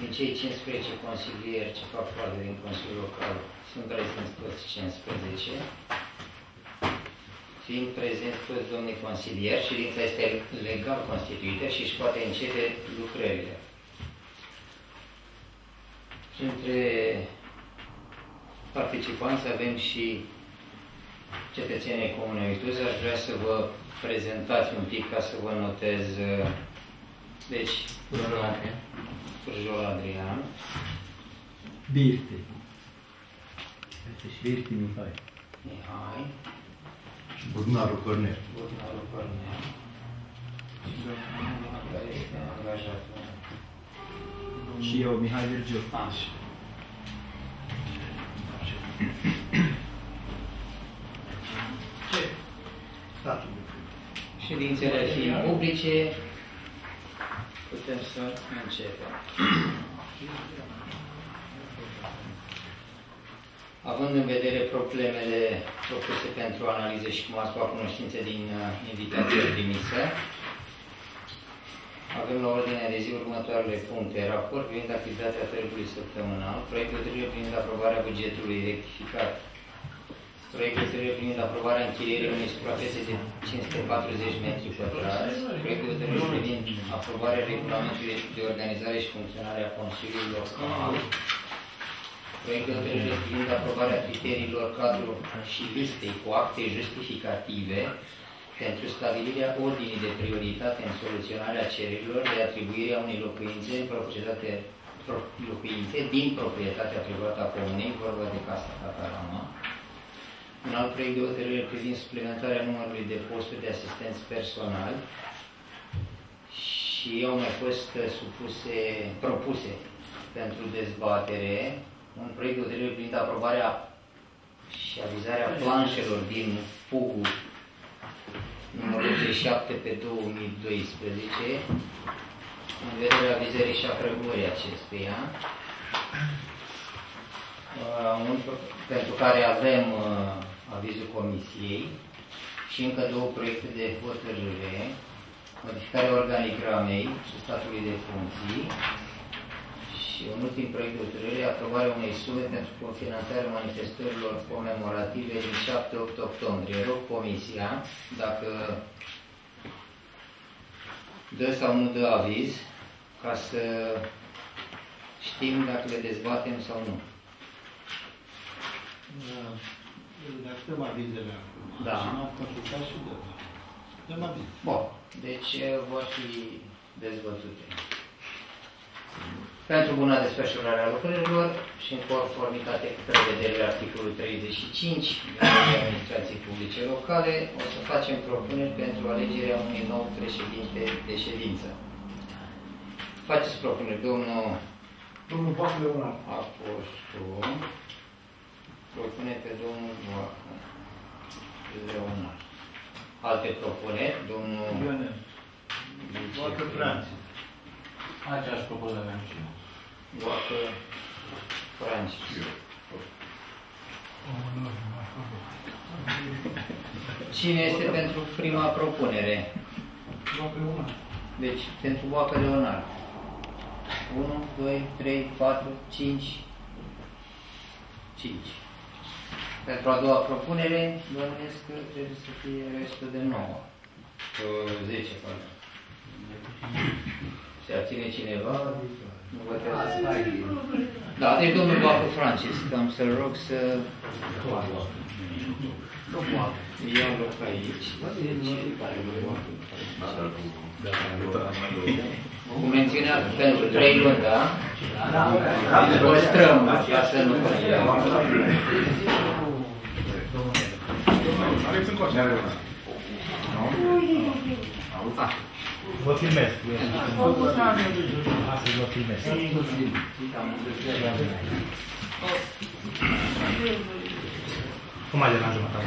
din cei 15 consilieri ce fac parte din Consiliul Local, sunt prezenți toți 15. Fiind prezenți toți domnii consilieri, ședința este legal constituită și își poate începe lucrările. Între participanți avem și cetățenii Comunei Tuz. Aș vrea să vă prezentați un pic ca să vă notez. Deci, Pârjol Adrian. Birte. Este și Birte Mihai. Mihai. Și Burnaru Cornel. Burnaru Cornel. Și domnul care este angajat. Și eu, Mihai Virgil. Așa. Statul. Ședințele fiind publice, putem să începem. Având în vedere problemele propuse pentru analiză și cum ați luat cunoștințe din uh, invitația trimisă, avem la ordinea de zi următoarele puncte. Raport privind activitatea târgului săptămânal, proiect de hotărâre privind aprobarea bugetului rectificat, proiect de hotărâre privind aprobarea închirierii unei suprafețe de 540 metri pătrați, proiect de hotărâre privind aprobarea regulamentului de organizare și funcționare a Consiliului Local, proiect de hotărâre privind aprobarea criteriilor cadru și listei cu acte justificative pentru stabilirea ordinii de prioritate în soluționarea cererilor de atribuire a unei locuințe în proprietate locuințe din proprietatea privată a comunei, vorba de Casa Catarama, un alt proiect de hotărâre privind suplimentarea numărului de posturi de asistenți personal și au mai fost supuse, propuse pentru dezbatere. Un proiect de hotărâre privind aprobarea și avizarea planșelor din PUGU numărul 87 pe 2012 în vederea avizării și aprobării acestuia uh, un, pentru care avem uh, avizul Comisiei și încă două proiecte de hotărâre, modificarea organigramei și statului de funcții și un ultim proiect de hotărâre, aprobarea unei sume pentru cofinanțarea manifestărilor comemorative din 7-8 octombrie. Rog Comisia, dacă dă sau nu dă aviz, ca să știm dacă le dezbatem sau nu. Dacă dăm avizele acum. Da. Și n-am consultat și dăm. Dăm aviz. Bun, deci eh, vor fi dezbătute. Pentru buna desfășurare a lucrărilor și în conformitate cu prevederile articolului 35 din administrației publice locale, o să facem propuneri pentru alegerea unui nou președinte de ședință. Faceți propuneri, domnul Domnul Pac Leonard. Apostol, propune pe domnul Boacă, Leonard. Alte propuneri, domnul Ionel. Boacă Franț. Aceeași propunere aveam și eu. Boacă Francis. Cine este pentru prima propunere? Boacă Leonard. Deci, pentru Boacă Leonard. 1, 2, 3, 4, 5. 5. Pentru a doua propunere, bănuiesc că trebuie să fie restul de 9. 10, pardon. Se abține cineva? Nu votează. Da, deci domnul Boacă Francis, am să-l rog să iau loc aici. Cu mențiunea pentru trei luni, da? Păstrăm, ca să nu Alex încoace. Vă filmez. Astăzi vă filmez. Cum ai de la jumătate?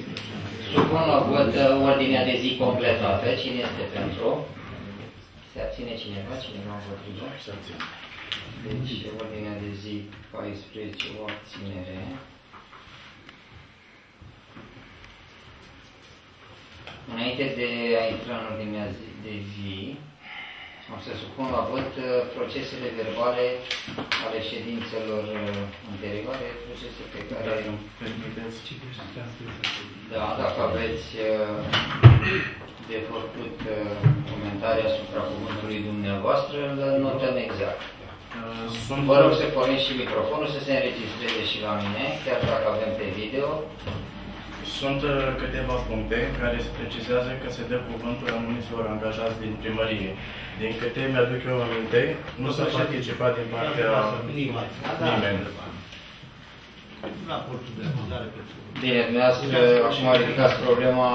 Supun la vot uh, ordinea de zi completată. Cine este pentru? Se abține cineva? Cineva împotrivă? Se abține. Deci, ordinea de zi 14, o abținere. Înainte de a intra în ordinea zi- de zi, o să supun la vot uh, procesele verbale ale ședințelor uh, anterioare, procese pe care, Permiteți? da, dacă aveți uh, de făcut uh, comentarii asupra cuvântului dumneavoastră, îl notăm exact. Uh, Sunt Vă rog să porniți și microfonul să se înregistreze și la mine, chiar dacă avem pe video. Sunt uh, câteva puncte care se precizează că se dă cuvântul anumiților angajați din primărie. Din câte mi-aduc eu aminte, nu s-a participat din partea nimeni. Raportul de acuzare pe Bine, dumneavoastră acum ridicați problema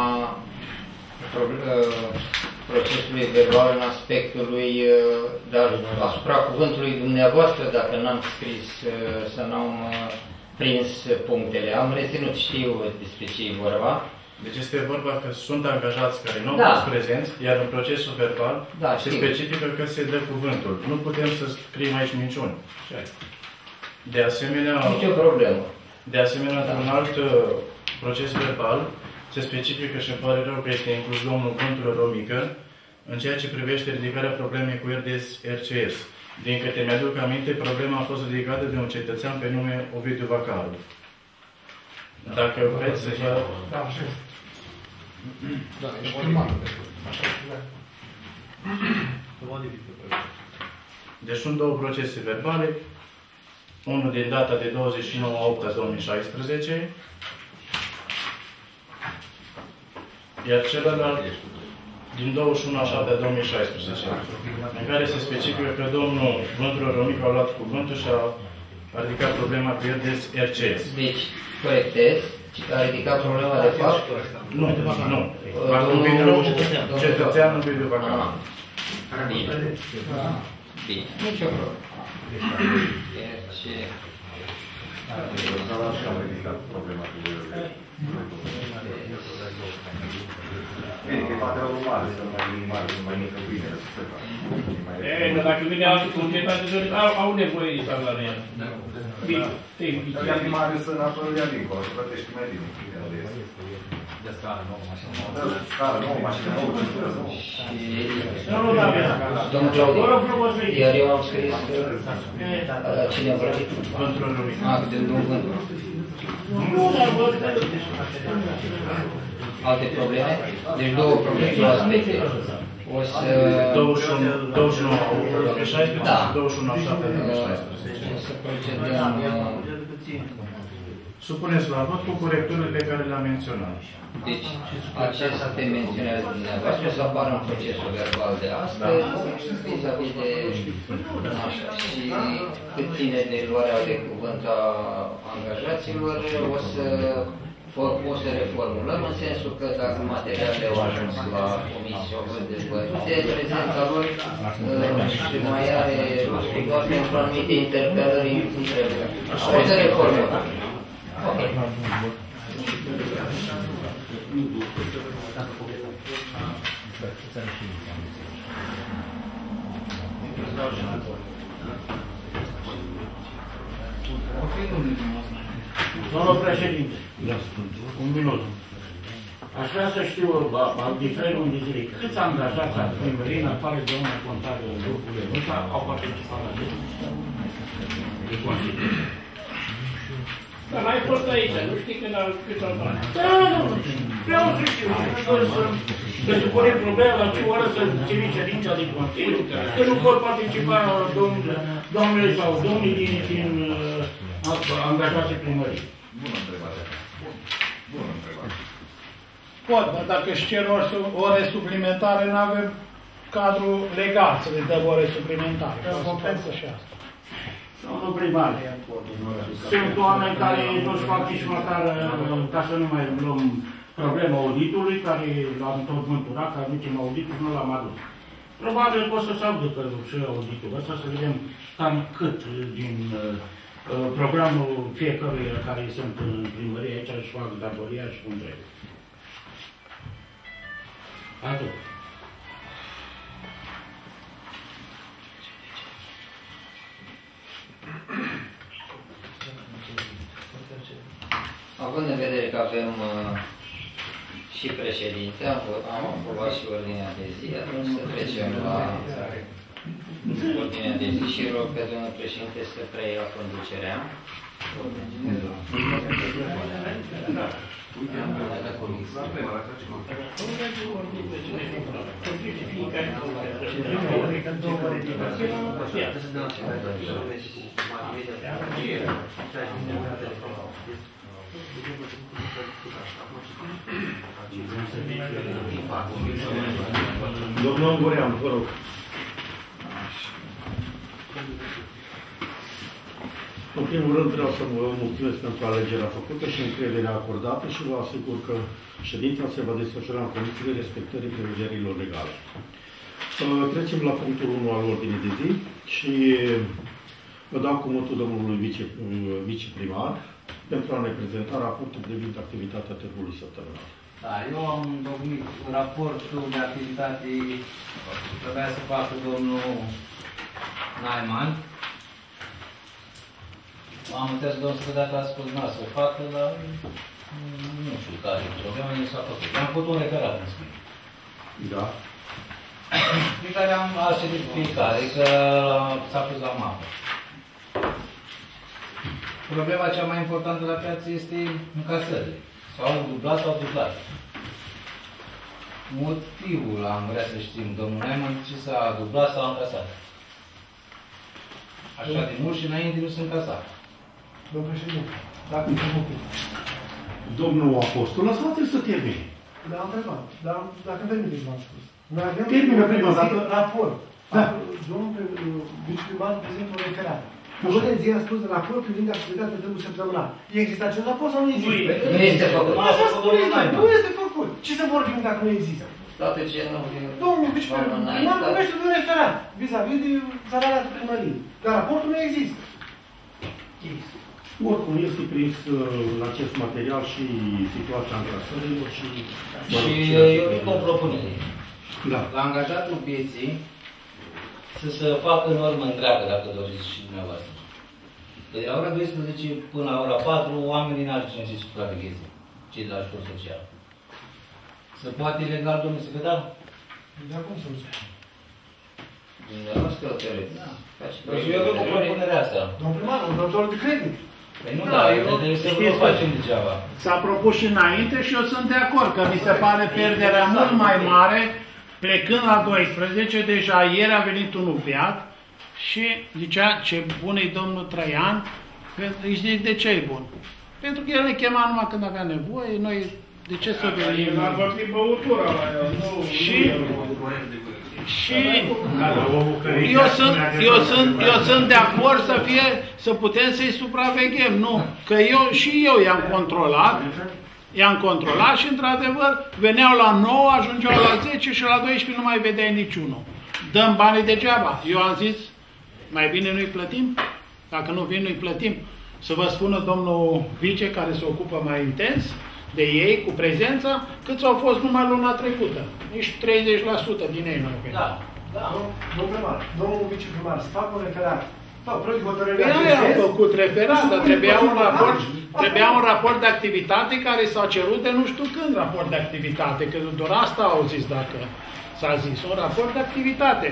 proble- uh, procesului verbal în aspectul lui, uh, dar asupra cuvântului dumneavoastră, dacă n-am scris uh, să n-am uh, prins punctele. Am reținut, știu despre ce e vorba. Deci este vorba că sunt angajați care nu au Da. fost prezenți, iar în procesul verbal Da, se știu. specifică că se dă cuvântul. Nu putem să scriem aici minciuni. De asemenea, Nici o problemă. De asemenea, într-un alt uh, proces verbal, se specifică și îmi pare rău că este inclus domnul Contul Romică în ceea ce privește ridicarea problemei cu RDS RCS. Din câte mi-aduc aminte, problema a fost ridicată de un cetățean pe nume Ovidiu Vacaru. Dacă vreți să vă... Da, așa este. Da, e filmat. Deci sunt două procese verbale. Unul din data de 29 8 2016, iar celălalt din 21 a 7 2016, în care se specifică că domnul Vântură Romic a luat cuvântul și a, a ridicat problema cu RDS RCS. Deci, corectez, a ridicat problema de fapt. Nu, nu. Va Domnul- convine domnul- cetățeanul Vidiu Ah, Vacaru. Bine. Bine. Nici o problemă. Deci, Vedi che fate la male, se non mai male, non mai mica bine, la stessa E, dar dacă vine altul cu organizatori, au, au nevoie de salariat. Bine, tehnici. Dar di mare să naturale agricolo, si plătește mai bine. De scală nouă, mașină nouă. Da, scală, nu, mașină nouă, nu, și Nu, nu, da, bine. domnul Vă rog Claudiu, frumos să iar eu am scris că uh, cine a vorbit? Vântură Romic. Ah, de domnul Vântu. Nu, dar vă Alte probleme? Deci două probleme, două aspecte. O să... 21, 29 a 8 2016 Da. și 21 a 7 uh, 2016. O să procedăm... uh, Supuneți la vot cu corecturile pe care le-am menționat. Deci, aceste mențiuni ale dumneavoastră să apară în procesul verbal de astăzi, vis-a-vis de așa. Și cât ține de luarea de cuvânt a angajaților, o să o să reformulăm în sensul că dacă materialele au ajuns la comisie o văd dezbătute, prezența lor uh, și mai are rostul doar pentru anumite interpelări întrebări. O să reformulăm. Ok. Domnul președinte, un minut. Aș vrea să știu, ba- ba- din felul de zile, câți angajați al primăriei, în afară de unul contabil în grupurile ăsta, au participat la ședință? De Consiliu. Dar n-ai fost aici, nu știi când au cât au dat. Da, nu, vreau să știu, să, să, să se pune problema la ce oră să ține ședința de Consiliu, că nu pot participa domnule, domnule sau domnii din, din uh, angajații primării. Bună întrebare. Bună întrebare. Pot, dar dacă își cer ore, su- ore suplimentare, nu avem cadru legal să le dăm ore suplimentare. Compensă și asta. Domnul primar, sunt oameni care nu-și fac nici măcar, uh, ca să nu mai luăm problema auditului, care l-am tot mânturat, că aducem auditul, nu l-am adus. Probabil pot să se audă că și auditul ăsta, să vedem cam cât din uh, uh, programul fiecărui care sunt în primărie aici își fac datoria și cum trebuie. Atât. Având în vedere că avem uh, și președinte, am, am aprobat și ordinea de zi, atunci să trecem la ordinea de zi și rog pe domnul președinte să preia conducerea. Domnul Ungureanu, vă rog. În primul rând vreau să vă mulțumesc pentru alegerea făcută și încrederea acordată și vă asigur că ședința se va desfășura în condițiile respectării prevederilor legale. Uh, Trecem la punctul 1 al ordinii de zi și vă dau cuvântul domnului vice, uh, viceprimar pentru a ne prezenta raportul privind activitatea Târgului Săptămânal. Da, eu am întocmit raportul de activitate trebuia să facă domnul Naiman. Am înțeles că domnul Scădea că a spus nu să o facă, dar nu știu care e problema, nu s-a făcut. Am făcut un referat în schimb. Da? Prin care am așteptat fiecare, că s-a pus la mapă. Problema cea mai importantă la piață este încasările. Sau dublat sau dublat. Motivul am vrea să știm, domnul Neamăn, ce s-a dublat sau încasat. Așa de mult și înainte nu sunt încasat. Domnul președinte, dacă nu mă Domnul Apostol, lăsați-l să termine. Da, am întrebat. Dar dacă îmi permiteți, v-am spus. Noi avem Termină prima un dată. raport. Da. Domnul pre- viceprimar prezintă un referat. Ordinea de zi a spus raport privind activitatea de săptămânal. Există acel raport sau nu există? Nu este făcut. Așa spuneți, da, nu este făcut. Ce să vorbim dacă nu există? Toate ce nu... Domnul viceprimar vorbește de un referat vis-a-vis de salariatul primăriei. Dar raportul nu există. Oricum este prins uh, în acest material și situația încasărilor și... mă rog, Și și eu vin cu o propunere. Da. La angajatul pieții să se facă normă întreagă, dacă doriți și dumneavoastră. De la ora 12 până la ora 4, oamenii n-ar cine să supravegheze, cei de la ajutor social. Se poate legal, domnul secretar? Dar cum să nu spun? Dumneavoastră hotărâți. Faceți Păi eu vin cu propunerea asta. Domnul primar, un doctor de credit. Păi nu, Da, da, eu- eu trebuie să știți vă că- facem degeaba. S-a propus și înainte și eu sunt de acord că mi se pare pierderea mult mai mare plecând la 12, deja ieri a venit unul beat și zicea ce bun e domnul Traian, că își zic de ce e bun. Pentru că el ne chema numai când avea nevoie, noi de ce să venim? El a vorbit băutura la el, nu... Și, și Care eu sunt, eu, sunt, eu sunt de acord să fie, să putem să-i supraveghem, nu. Că eu și eu i-am controlat, i-am controlat și într-adevăr veneau la 9, ajungeau la 10 și la 12 nu mai vedeai niciunul. Dăm banii degeaba. Eu am zis, mai bine nu-i plătim, dacă nu vin nu-i plătim. Să vă spună domnul vice care se ocupă mai intens de ei, cu prezența, câți au fost numai luna trecută. Nici 30% din ei nu au venit. Da, da. Domnul primar, domnul viceprimar, să facă un referat. Sau proiect de hotărâre Păi de noi am acces. făcut referat, dar Să trebuia un punem raport, posibil- trebuia un raport de activitate care s-a cerut de nu știu când raport de activitate, că doar asta au zis dacă s-a zis, un raport de activitate.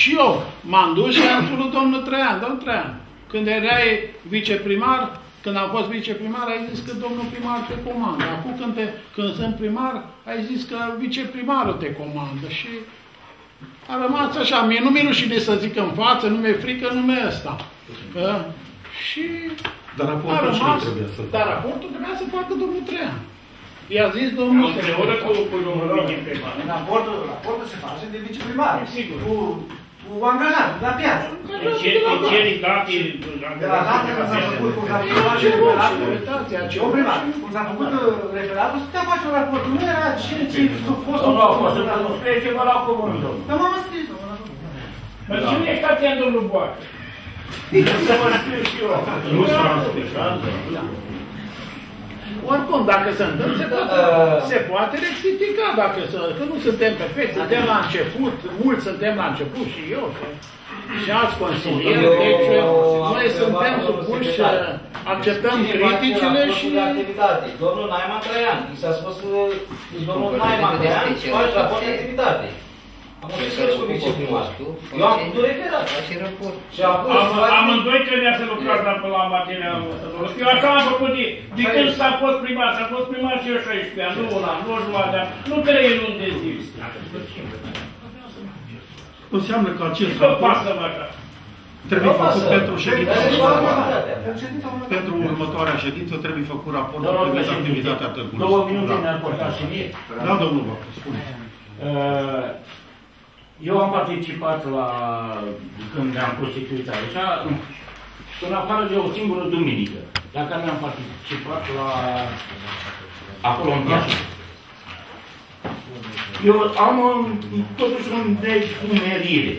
Și eu m-am dus și am spus lui domnul Traian, domnul Traian, când erai viceprimar, când am fost viceprimar, ai zis că domnul primar te comandă. Acum când, te, când sunt primar, ai zis că viceprimarul te comandă și a rămas așa, mie nu mi-e rușine să zic în față, nu mi-e frică, nu mi-e ăsta. Uh, și Dar a raportul cine rămas, trebuie să dar raportul trebuia să facă domnul Trean. I-a zis domnul Împreună cu, cu domnul viceprimar. Raportul, raportul se face de viceprimar. Sigur. Cu, cu angajat, la piață. Ce ceri date... De la dată când s-a făcut, cum s-a făcut Ce și bun, referatul, și uitați, a ce Domnul primar, cum s-a făcut uh, referatul, să putea face un raport. Nu era cine ce a fost Nu, nu, o să nu spune ce vă la cuvântul. Dar m-am scris, domnul. Dar cine este atent, domnul Boacă? Să vă scriu și eu. Nu s-a explicat. Oricum, dacă se întâmplă, se poate, se poate rectifica, dacă să, că nu suntem perfecti, suntem la început, mulți suntem la început și eu, că, și alți consilieri, Eu deci am noi suntem întrebat supuși, secretar. acceptăm Cine face criticile raportul și... de activitate? Domnul Naiman Traian. I s-a spus uh, deci domnul Nu, Naiman de Traian special. face raport de activitate. Eu am face- făcut referat. Face raport. Și am pus Am- Amândoi trebuia să lucrați la, la materialul ăsta. domnule. Eu așa am făcut de, de când s-a fost primar. S-a fost primar și eu 16 ani, nu un an, nu jumătate de an, nu trei luni de zi. Înseamnă că acest Și tot raport pasă-mă așa. trebuie Nu făcut pasă. pentru ședința Pentru următoare. activitatea. Pentru următoarea ședință trebuie făcut raportul Domnul privind președinte, activitatea târgului. două minute Da. ne-a acordat și mie. Da, domnul Bacăr, spuneți. Uh, Eu am participat la, când ne-am constituit aici, în afară de o singură duminică, la care ne-am participat la, acolo în piață. Eu am un, totuși un necumerire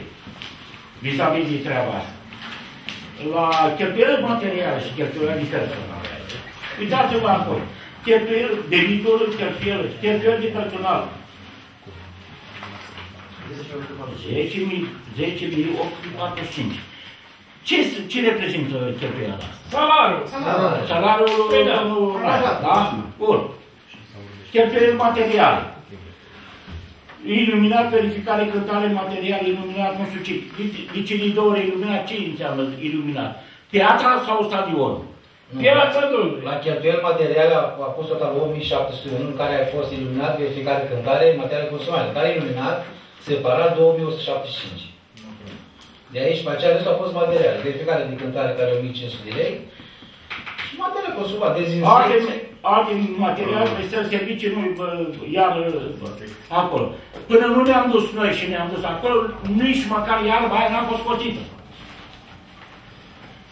vis-a-vis de treaba asta. La cheltuieli materiale și cheltuieli personale. Uitați-vă acolo. Cheltuieli, debitorul cheltuieli, cheltuieli de personal. 10.000, 10.845. Ce, ce reprezintă cheltuiala asta? Salariul. Salariul Păi da. domnul Raia, da? Bun. Cheltuieli materiale. Iluminat, verificare, cântare, material, iluminat, nu știu ce. Licinidore, iluminat, ce înseamnă iluminat? Piața sau stadionul? Piața Domnului. La cheltuieli materiale a, a pus total 8701, în care a fost iluminat, verificare, cântare, materiale consumate. Care iluminat, separat 2175. De aici, pe aceea restul a fost materiale. Verificare de cântare, care e 1500 de lei. Și materiale consumate, Alte, dezinfecție. alte materiale, prestări servicii, nu bă, iar bă, acolo. Până nu ne-am dus noi și ne-am dus acolo, nici măcar iarba aia n-a fost scoțită.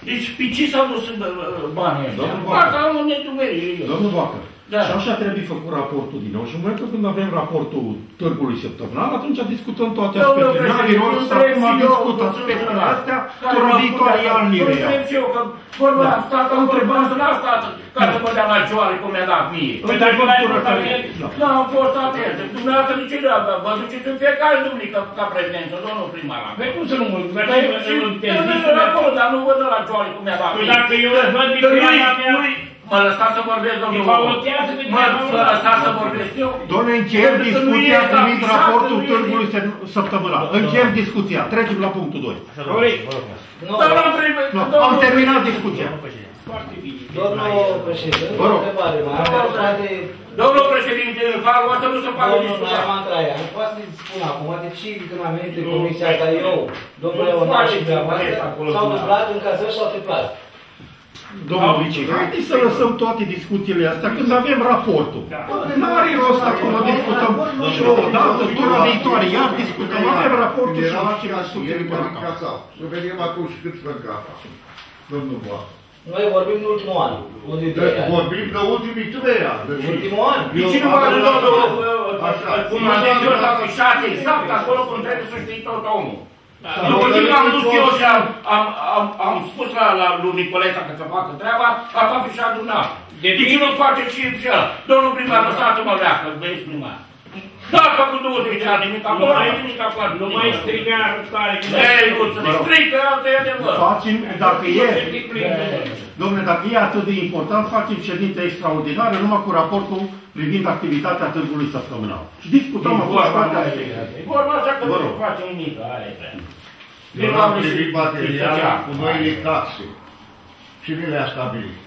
Deci pe ce s-au dus bă, bă, banii ăștia? Domnul Bacăr. Asta am nedumerire eu. Domnul Bacăr, Da. și așa trebuie făcut raportul din nou. Și în momentul când avem raportul târgului săptămânal, atunci discutăm toate Domnule aspectele. Nu are președinte, rost nu să întreb acum și eu, discut nu aspectele sunt ăla. astea, Care că m-a viitoare putea- ani Nu le ia. întreb și eu, că vorba Da. am stat, am întrebat, să n-a stat, ca să mă dea la joare cum mi-a dat mie. Păi dacă n-ai fost care- atent, Da. Da, am fost atent. Dumneavoastră nici nu, vă duceți în fiecare duminică ca prezidentă, domnul primar. Păi cum să nu mă duc? Păi, Dar și eu îl interzic eu acolo, dar nu văd la joare cum mi-a dat Păi mie. dacă eu Că- văd din că nu-i- treaba mea- nu-i- Mă lăsați să vorbesc, domnul. Îi favotează pe Mă treaba mă mea. lăsați să vorbesc eu. Doamne, încheiem Pentru că nu discuția este privind afișat, raportul nu este- târgului se- săptămânal. Încheiem discuția. Trecem la punctul 2. Corect. Nu, Dar am primit, Nu, am domnul- terminat discuția. Foarte bine. domnul președinte, Vă o rog. întrebare mai am. Domnul Poate Domnul președinte, în felul ăsta nu se poate Domnul discuta. Naiman Traian, poate să spun acum, de ce când am venit în Nu, comisia asta, eu, domnul nu Leonar face și ce dumneavoastră, vreți acolo, s-au da. dublat în casări și au triplat. Domnul Vici, haideți să lăsăm toate discuțiile astea când avem raportul. Da. Nu are rost acum discutăm și o dată, tura viitoare, iar discutăm. Avem raportul și Era facem ca și discuții ieri până în acasă. casa. Să venim acum și cât stăm gata. Domnul Boa. Noi vorbim în ultimul an, unde Deci trei ani. vorbim de ultimii trei ani. Deci Ultimul an. De ce nu vă arăt, domnul, Așa. cum am zis eu, s-a afișat exact acolo cum trebuie să știi tot omul. Da. După ce am dus eu și am, am, am, am spus la, la lui Nicoleta că să facă treaba, a afișat dumneavoastră. De ce nu face și și ăla? Domnul primar, lăsați-mă leacă, vezi primar. Da, a făcut 20 de ani, nimic acolo, Nu mai- nimic acolo. Nu mai striga tare. că- Ei, nu să ne strică, asta e adevăr. Facem, dacă e, Se prinde. Domnule, dacă e atât de important, facem ședință extraordinară numai cu raportul privind activitatea târgului săptămânal. Și discutăm acum toate aspectele. Vorba așa că Vă nu rog. se face nimic, aia e prea. Eu am primit materiale cu noile taxe. Cine le-a stabilit?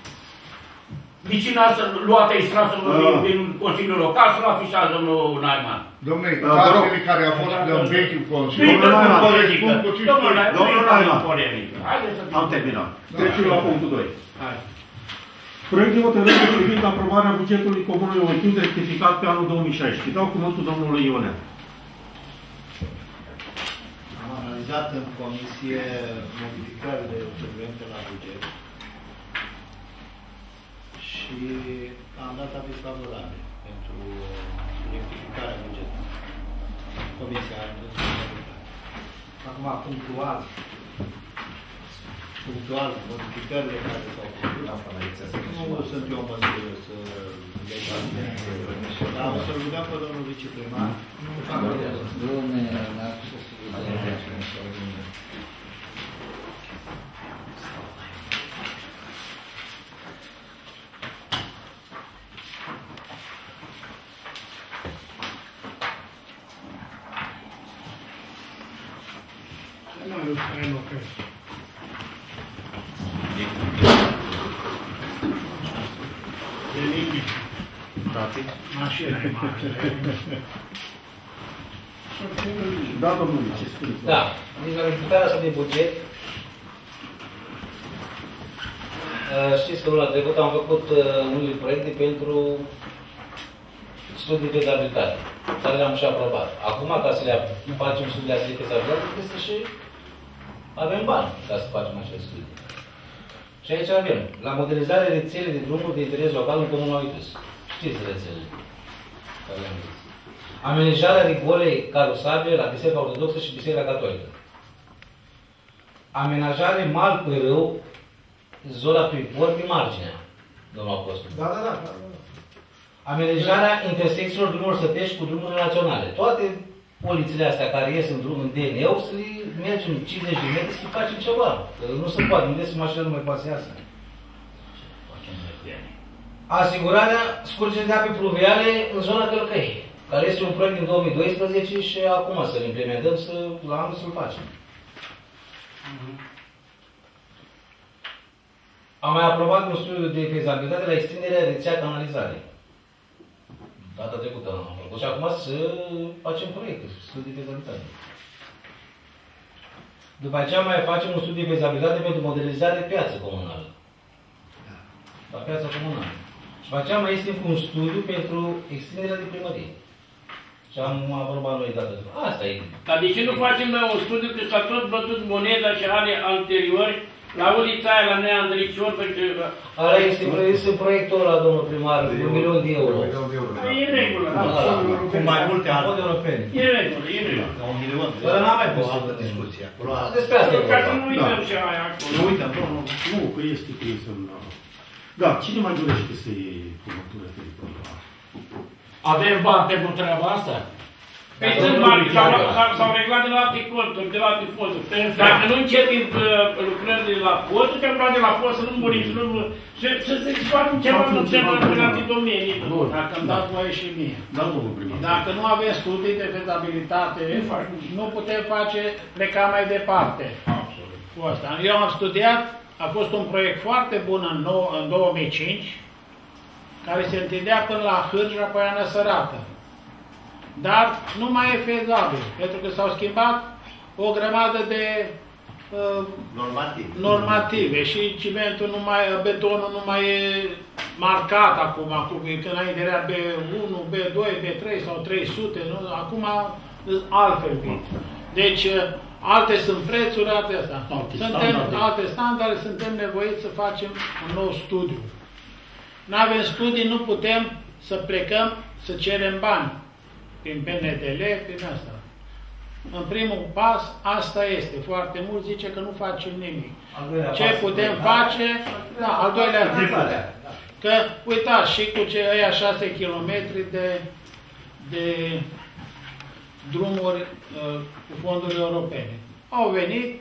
De cine a luat extrasul Ah. din Consiliul Local să-l afișează domnul Naiman? Domnule, Da, vă rog. taxele care au fost în vechiul Consiliu, Strică Domnul în Naiman. polemică. Cu ce Domnul spui? Naiman, Domnul nu intrăm în Naiman. polemică. Haideți să fim- Am terminat. Trecem la punctul 2. Proiect de hotărâre privind aprobarea bugetului Comunului Oichiu rectificat pe anul 2016. Dau cuvântul domnului Ionel. Am analizat în comisie modificările observente la buget și am dat aviz favorabil pentru rectificarea bugetului. Comisia a întâlnit. Acum, punctual, punctual modificările care s-au făcut. Nu sunt eu în măsură să le Dar o să-l rugăm pe domnul viceprimar. Nu, nu, stai, nu, că... E nimic. Mașina e mare. Da, domnul vice, spuneți. Da, din verificarea asta de buget, uh, știți că luna trecută am făcut uh, unele proiecte pentru studii de fezabilitate, care le-am și aprobat. Acum, ca să le facem studiile astea de fezabilitate, trebuie să și avem bani ca să facem aceste studii. Și aici avem, la modelizarea rețelei de drumuri de interes local în Comuna Uitus. Știți rețelele care le-am zis. Amenajarea rigorei carusabile la Biserica Ortodoxă și Biserica Catolică. Amenajare mal pe râu, zona prin vorbi marginea, domnul Apostol. Da, da, da. da, da. Amenajarea intersecțiilor drumurilor sătești cu drumurile naționale. Toate polițile astea care ies în drum în DNU să le mergem 50 de metri să facem ceva. Că nu se poate, unde să mașina nu mai pasează. Asigurarea scurgerii de ape pluviale în zona Călcăi, care este un proiect din 2012 și acum să-l implementăm, să, la anul să-l facem. Am mai aprobat un studiu de fezabilitate la extinderea rețea canalizare. Data trecută am făcut și acum să facem proiectul, studiu de fezabilitate. După aceea mai facem un studiu de fezabilitate pentru modelizare de piață comunală. La piața comunală. Și după aceea mai este un studiu pentru extinderea de primărie. Și am aprobat noi data trecută. Asta e. Dar de ce nu facem noi un studiu că s-a tot bătut moneda și ane anteriori la ulița aia, la Nea Andricior, pentru că... Ala este, este proiectul ăla, domnul primar, un milion de euro. E în regulă. Da, da. Cu mai multe ani. Fonduri europene. E în regulă, e în regulă. La un milion. Fără n-am mai pus o altă să- discuție acolo. Despre asta e Ca să vorba. nu uităm și aia acolo. Nu uităm, nu, nu. Nu, că este că este în... Da, cine mai dorește să iei cuvântul referitor la... Avem bani pentru treaba asta? Păi Dar sunt domnul bani, s-au, Viceprimarul. s-au- s-au reglat de la alte conturi, de la alte fonduri. Dacă nu începem uh, lucrările de la post, că vreau de la post să nu murim, să nu... Să, să se facem ceva Facem în ceva ceva în ceva. alte domenii. Bun. Dacă îmi dați voie și mie. Da, domnul primar. Dacă nu avem studii de fezabilitate, nu putem face, pleca mai departe. Cu asta. Eu am studiat, a fost un proiect foarte bun în, nou, în 2005, care se întindea până la Hârja Poiană Sărată. Dar nu mai e fezabil, pentru că s-au schimbat o grămadă de uh, Normativ. normative și cimentul nu mai, betonul nu mai e marcat acum, acum că înainte era B1, B2, B3 sau 300, nu? acum sunt altfel. Deci alte sunt prețuri, alte astea. Alte Suntem, standarde. alte standarde, suntem nevoiți să facem un nou studiu. Nu avem studii, nu putem să plecăm să cerem bani prin PNDL, prin asta. În primul pas, asta este. Foarte mult zice că nu facem nimic. Al doilea Ce pas, putem da. face? Da, al doilea Triparea. Că, uitați, și cu ce ăia 6 km de, de drumuri uh, cu fonduri europene. Au venit,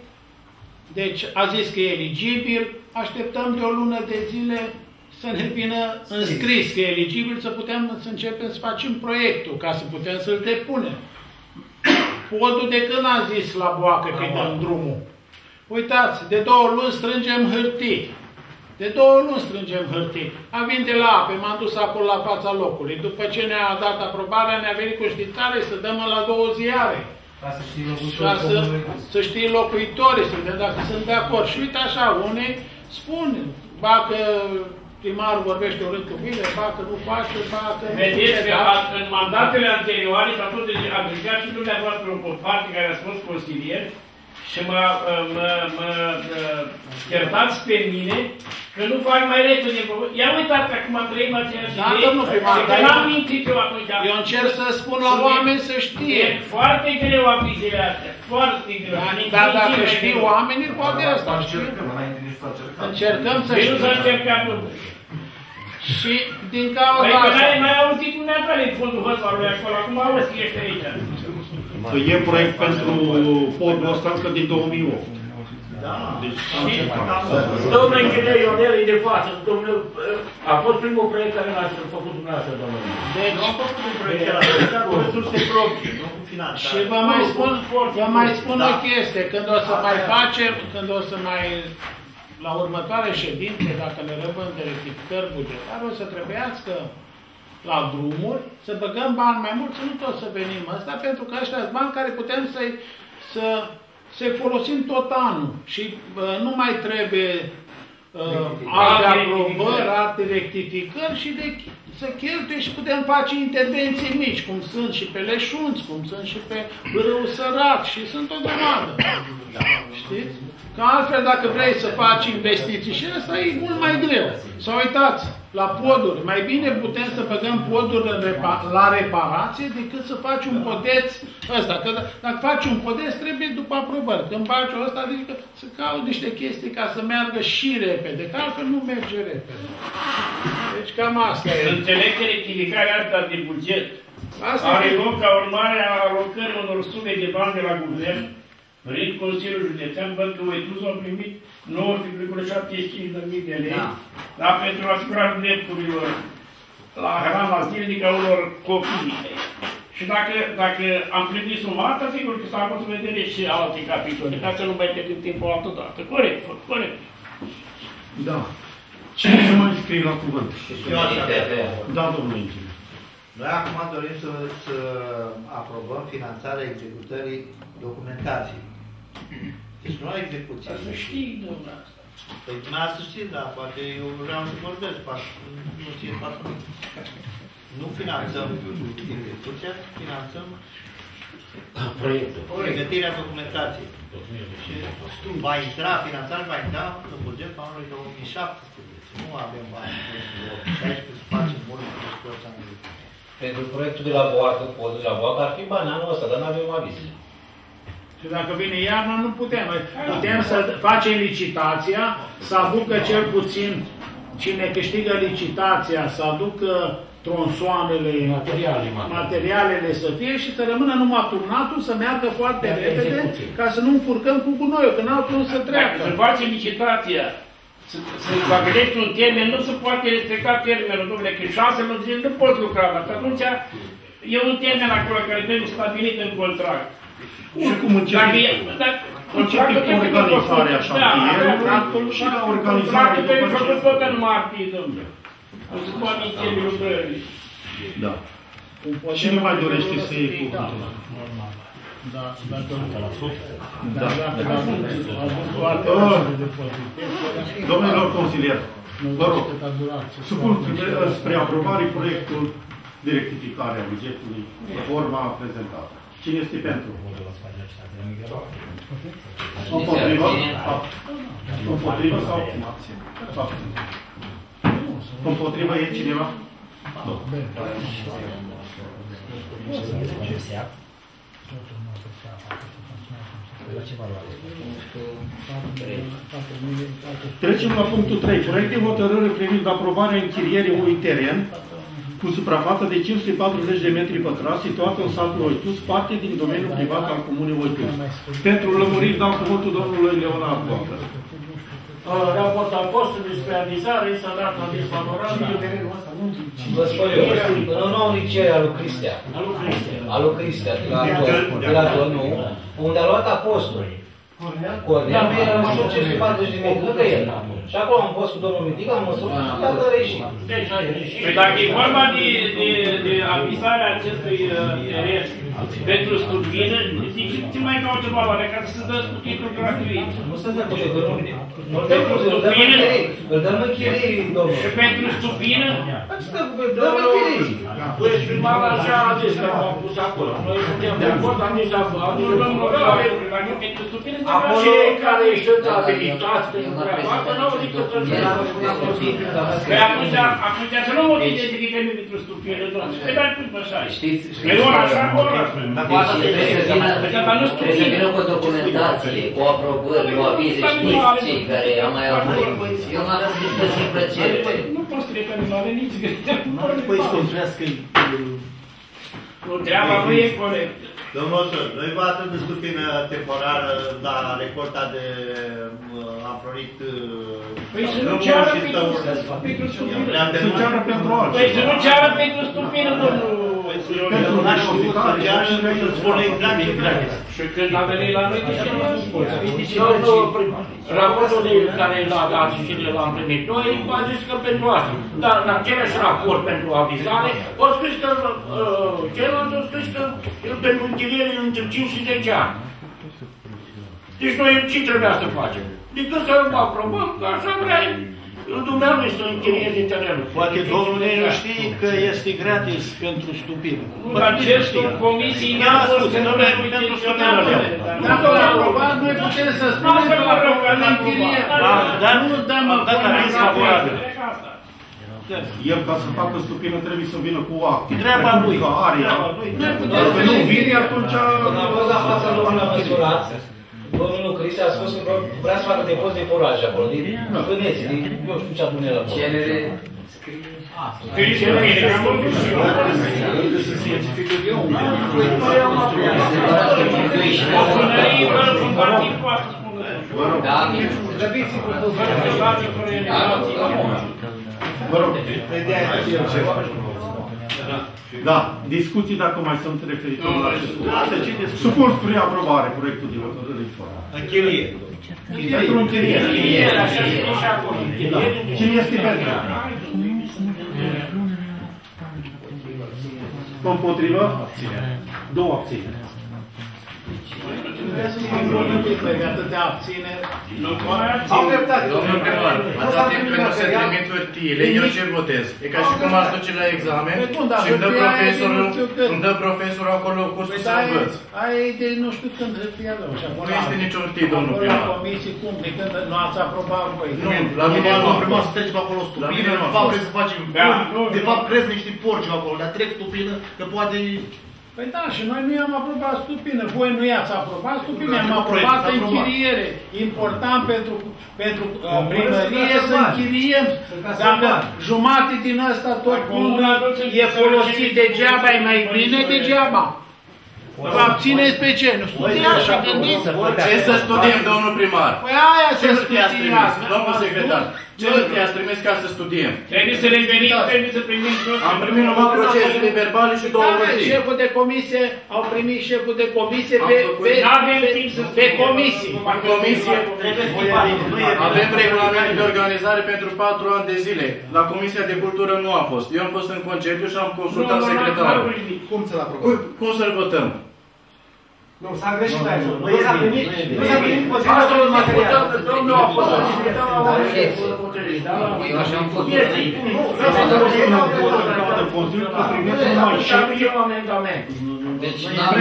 deci a zis că e eligibil, așteptăm de o lună de zile să ne vină înscris că e eligibil, să putem să începem să facem proiectul, ca să putem să-l depunem. Podul de când a zis la boacă că îi dăm drumul? Uitați, de două luni strângem hârtii. De două luni strângem hârtii. Am venit de la ape, m-am dus acolo la fața locului. După ce ne-a dat aprobarea, ne-a venit cu științare să dăm la două ziare. Ca să știi Ca locuitorii să, comunului. să știi locuitorii, să vedem dacă sunt de acord. Și uite așa, unii spun, bacă primarul vorbește urât cu mine, bacă nu face, bacă... nu Vedeți face, că da. a- în mandatele anterioare s-a tot agregat și dumneavoastră o parte care a fost consilier și mă, mă, mă, mă iertați pe mine că nu fac mai repede. Ia uitați că acum trăim aceeași Da, idee domnul primar, și că dar n-am eu- mințit eu atunci. Eu încerc să spun la Subiect- oameni să știe. E foarte greu avizele astea, foarte greu. Dar dacă știu oamenii, poate asta știu. Încercăm înainte Încercăm să Păi nu s-a știm. încercat totuși. Și din Păi cauza că asta... n-ai mai auzit dumneavoastră din fondul hățarului acolo, acum auzi că ești aici. E proiect pentru podul ăsta încă din 2008. Da. Deci am început. Domnul inginer Ionel e de față. Domnul, a fost primul proiect care l-ați făcut dumneavoastră, domnul. Deci, Nu a făcut un proiect, el a făcut cu resurse proprii, nu cu finanțare. Și vă mai spun, vă mai spun Da. o chestie, când o să Asta mai e. facem, când o să mai, la următoare ședințe, dacă ne rămân de rectificări bugetare, o să trebuiască la drumuri, să băgăm bani mai mulți, nu tot să venim ăsta, pentru că ăștia sunt bani care putem să-i, să, să folosim tot anul și uh, nu mai trebuie uh, alte Alte aprobări, rectificări. alte rectificări și de, să cheltuie și putem face intervenții mici, cum sunt și pe leșunți, cum sunt și pe râu sărat și sunt o grămadă. Știți? Că altfel dacă vrei să faci investiții și asta e mult mai greu. Sau uitați, la poduri, mai bine putem să băgăm poduri în repa- la reparație decât să faci un podeț ăsta. Că d- dacă faci un podeț trebuie după aprobări. Când faci ăsta, adică să cauți niște chestii ca să meargă și repede, că altfel nu merge repede. Deci cam asta e. Înțeleg că rectificarea asta de buget Asta are e. loc ca urmare a alocării unor sume de bani de la guvern prin Consiliul Județean, văd că Oitus au primit 9,75 de mii de lei, Da. dar pentru asigurarea drepturilor la hrana zilnică a unor copii. Și dacă, dacă am primit suma asta, sigur că s-a avut în vedere și alte capitole, ca să nu mai pierdem timpul altă dată. Corect, corect. Da. Cine se mai scrie la cuvânt? Eu așa cred. Da, domnul inginer. Noi acum dorim să, să aprobăm finanțarea executării documentației. Deci nu a execuției. Să știi, domnule. asta. Păi dumneavoastră știți, dar poate eu vreau să vorbesc, poate nu țin patru Nu finanțăm execuția, finanțăm Proiectul. pregătirea documentației. Și va intra, finanțarea va intra în bugetul anului 2017. Nu avem bani în 2016 să facem multe pentru toți anii. Pentru proiectul de la Boacă, podul de la Boacă, ar fi bani anul ăsta, dar nu avem aviz. Și dacă vine iarna, nu putem. Putem să facem licitația, să aducă cel puțin cine câștigă licitația, să aducă tronsoanele, Materiale, materialele să fie și să rămână numai turnatul, să meargă foarte Iar repede, execuție. ca să nu încurcăm cu gunoiul, că n-au cum să Dacă treacă. se face licitația, să, să stabilești un termen, nu se poate respecta termenul, domnule, că șase luni zile nu poți lucra, dar atunci e un termen acolo care trebuie stabilit în contract. Oricum începe, Dacă e, dar, începe cu organizarea șantierului și la organizare Contractul trebuie după făcut ce... tot în martie, domnule. Nu se poate începe lucrările. Da. Un potem Cine mai mai dorește devreme să iei fie cuvântul? gata. Normal. Da, dacă Da. Da, dacă a avut toate Ah. astfel de pozitive. Domnilor consilier, Nu vă rog, cât a durat să supun facă. spre aprobare proiectul de rectificare a bugetului în forma prezentată. Cine este pentru? Împotrivă? Împotrivă sau abține? Împotrivă e cineva? Nu. Trecem la punctul 3. Proiect de hotărâre privind aprobarea închirierii unui teren cu suprafață de 540 de metri pătrați situat în satul Oitus, parte din domeniul privat al comunei Oitus. Pentru lămuriri dau cuvântul domnului Leonard Bocă. Raportul a fost în dispreavizare, s-a dat la disfavorabil. Vă spun eu, în nou liceu al lui Cristea, Alu Cristian. al lui Cristea, de la, de la Donu, unde a luat apostul. Cornel, da, era măsur 540 de metri, lângă el. Și acolo am fost cu domnul Mitic, am măsurat și iată a ieșit. Deci a ieșit. Păi dacă e vorba de, de, de avisarea acestui uh, teren pentru stupină, de ce, ce mai caută valoare ca să se dă cu titlul gratuit? Nu se dă cu ce, că nu... Nu dă cu ce, îl dăm în chirie, îl dăm în chirie, domnul. Și pentru stupină, Dăm în chirie, Tu ești primar, așa a zis că am pus acolo. Noi suntem de acord, am zis acolo. Nu, domnul, dacă pentru stupid, Acolo cei care sunt abilitați pentru treaba asta n-au decât să Păi atunci, atunci să nu mă identificăm pentru stupire, doamne. Păi dar cum așa? Știți, Păi ori așa, ori așa. Deci trebuie să vină, Dar nu trebuie să stupire. vină cu o documentație, cu aprobări, cu avize, știți cei care am mai avut. Eu n-am făcut o simplă cerere. Nu poți trece animale nici Nu păi să construiască Treaba nu e corectă. Domnul Osor, noi vă atât de stupină temporară la recolta de uh, afronit Păi să nu ceară pentru pentru stupină. Să ceară pentru altceva. Păi să nu ceară pentru stupină, domnul. Pentru să spună exact ce vrea. Și când a venit la noi, de ce nu a spus? De ce nu Domnul primar, raportul de- care l-a dat și de l-am primit noi, a zis că pentru asta. Dar în același raport pentru avizare, au scris că uh, celălalt a scris că el pentru închiriere între 5 și 10 ani. Deci noi ce trebuia să facem? Decât să aprobăm, că așa vrea dumneavoastră să închirieze terenul. Poate domnul nu știe că este gratis pentru stupină. Dar gestul comisiei Da, n-a fost spune, că domnule, nu pentru intenționat. stupină. Dacă l-a aprobat, noi putem să spunem că l-a aprobat la închiriere. Dar Nu dăm am dat aviz favorabil. El ca să facă stupină trebuie să vină cu acte. Treaba lui. Că are. Treaba lui. Dacă nu vine, atunci... Când am fost la fața locului măsurat, domnul Cristi a spus că vrea să facă depozit de foraj acolo, din Vâneții, din, eu știu ce adune la acolo. Cerere Scrie. Și mine, că Da, Vă rog. Da, discuții dacă mai sunt referitor la acest lucru. Supun spre aprobare proiectul de hotărâre de formă. Închirie. Pentru închiriere. Închiriere, așa scrie și acolo. Da. Închiriere. Cine este pentru? Împotrivă? Două abțineri. De atâtea abțineri. Au dreptate. Domnul primar, atâta timp când nu se trimit hârtiile, eu ce votez? E ca și cum aș duce la examen Păi bun, dar și îmi dă hârtia aia e de profesorul, nu știu când. îmi dă profesorul acolo cursul Păi să da, învăț. aia e de nu știu când hârtia dă. Și acolo Nu este nicio hârtie, domnul acolo la primar. comisii cum, de când nu ați aprobat voi. Nu, la mine nu a Primar fost. să trecem acolo La stupină, mine nu a de fapt fost. vrem să facem Da, furi, nu, de nu. fapt crezi niște porci acolo, dar trec stupină, că poate... Păi da, și noi nu i-am aprobat stupină. Voi nu i-ați aprobat stupină, Nu, i-am nu, aprobat proiect, aprobat. închiriere. Important pentru, pentru uh, Comună primărie să să bani. închiriem. Să casăm Dacă bani. jumate din ăsta tot Dar comuna pundul nu se- e se folosit închiriem degeaba, e mai cu- bine cu- degeaba. Vă abțineți pe ce? Nu studiați și gândiți. Ce să studiem, domnul primar? Păi aia Ce se hârtie ați trimis, studiază. domnul secretar? Ce hârtie ați trimis ca să studiem? Trebuie să revenim, trebuie să primim toți. Am primit numai procesele verbale și două Care hârtii. șeful de comisie au primit șeful de comisie Am pe, făcut- pe, N-avem pe, timp să pe studiem. comisii. În comisie Nu e avem regulament de organizare pentru patru ani de zile. La Comisia de Cultură nu a fost. Eu am fost în concediu și am consultat secretarul. Cum să-l aprobăm? Cum, cum să-l votăm? Nu, s-a greșit aici. Nu Nu e s-a bine, primit, nu e bine. nu s-a primit Asta posibilitatea îl materială. discutăm, domnul a fost discutat la o Eu așa am fost. Este. Nu, vreau să vă spun că de Consiliu că primește numai Și șapte avem amendament. Deci n-am,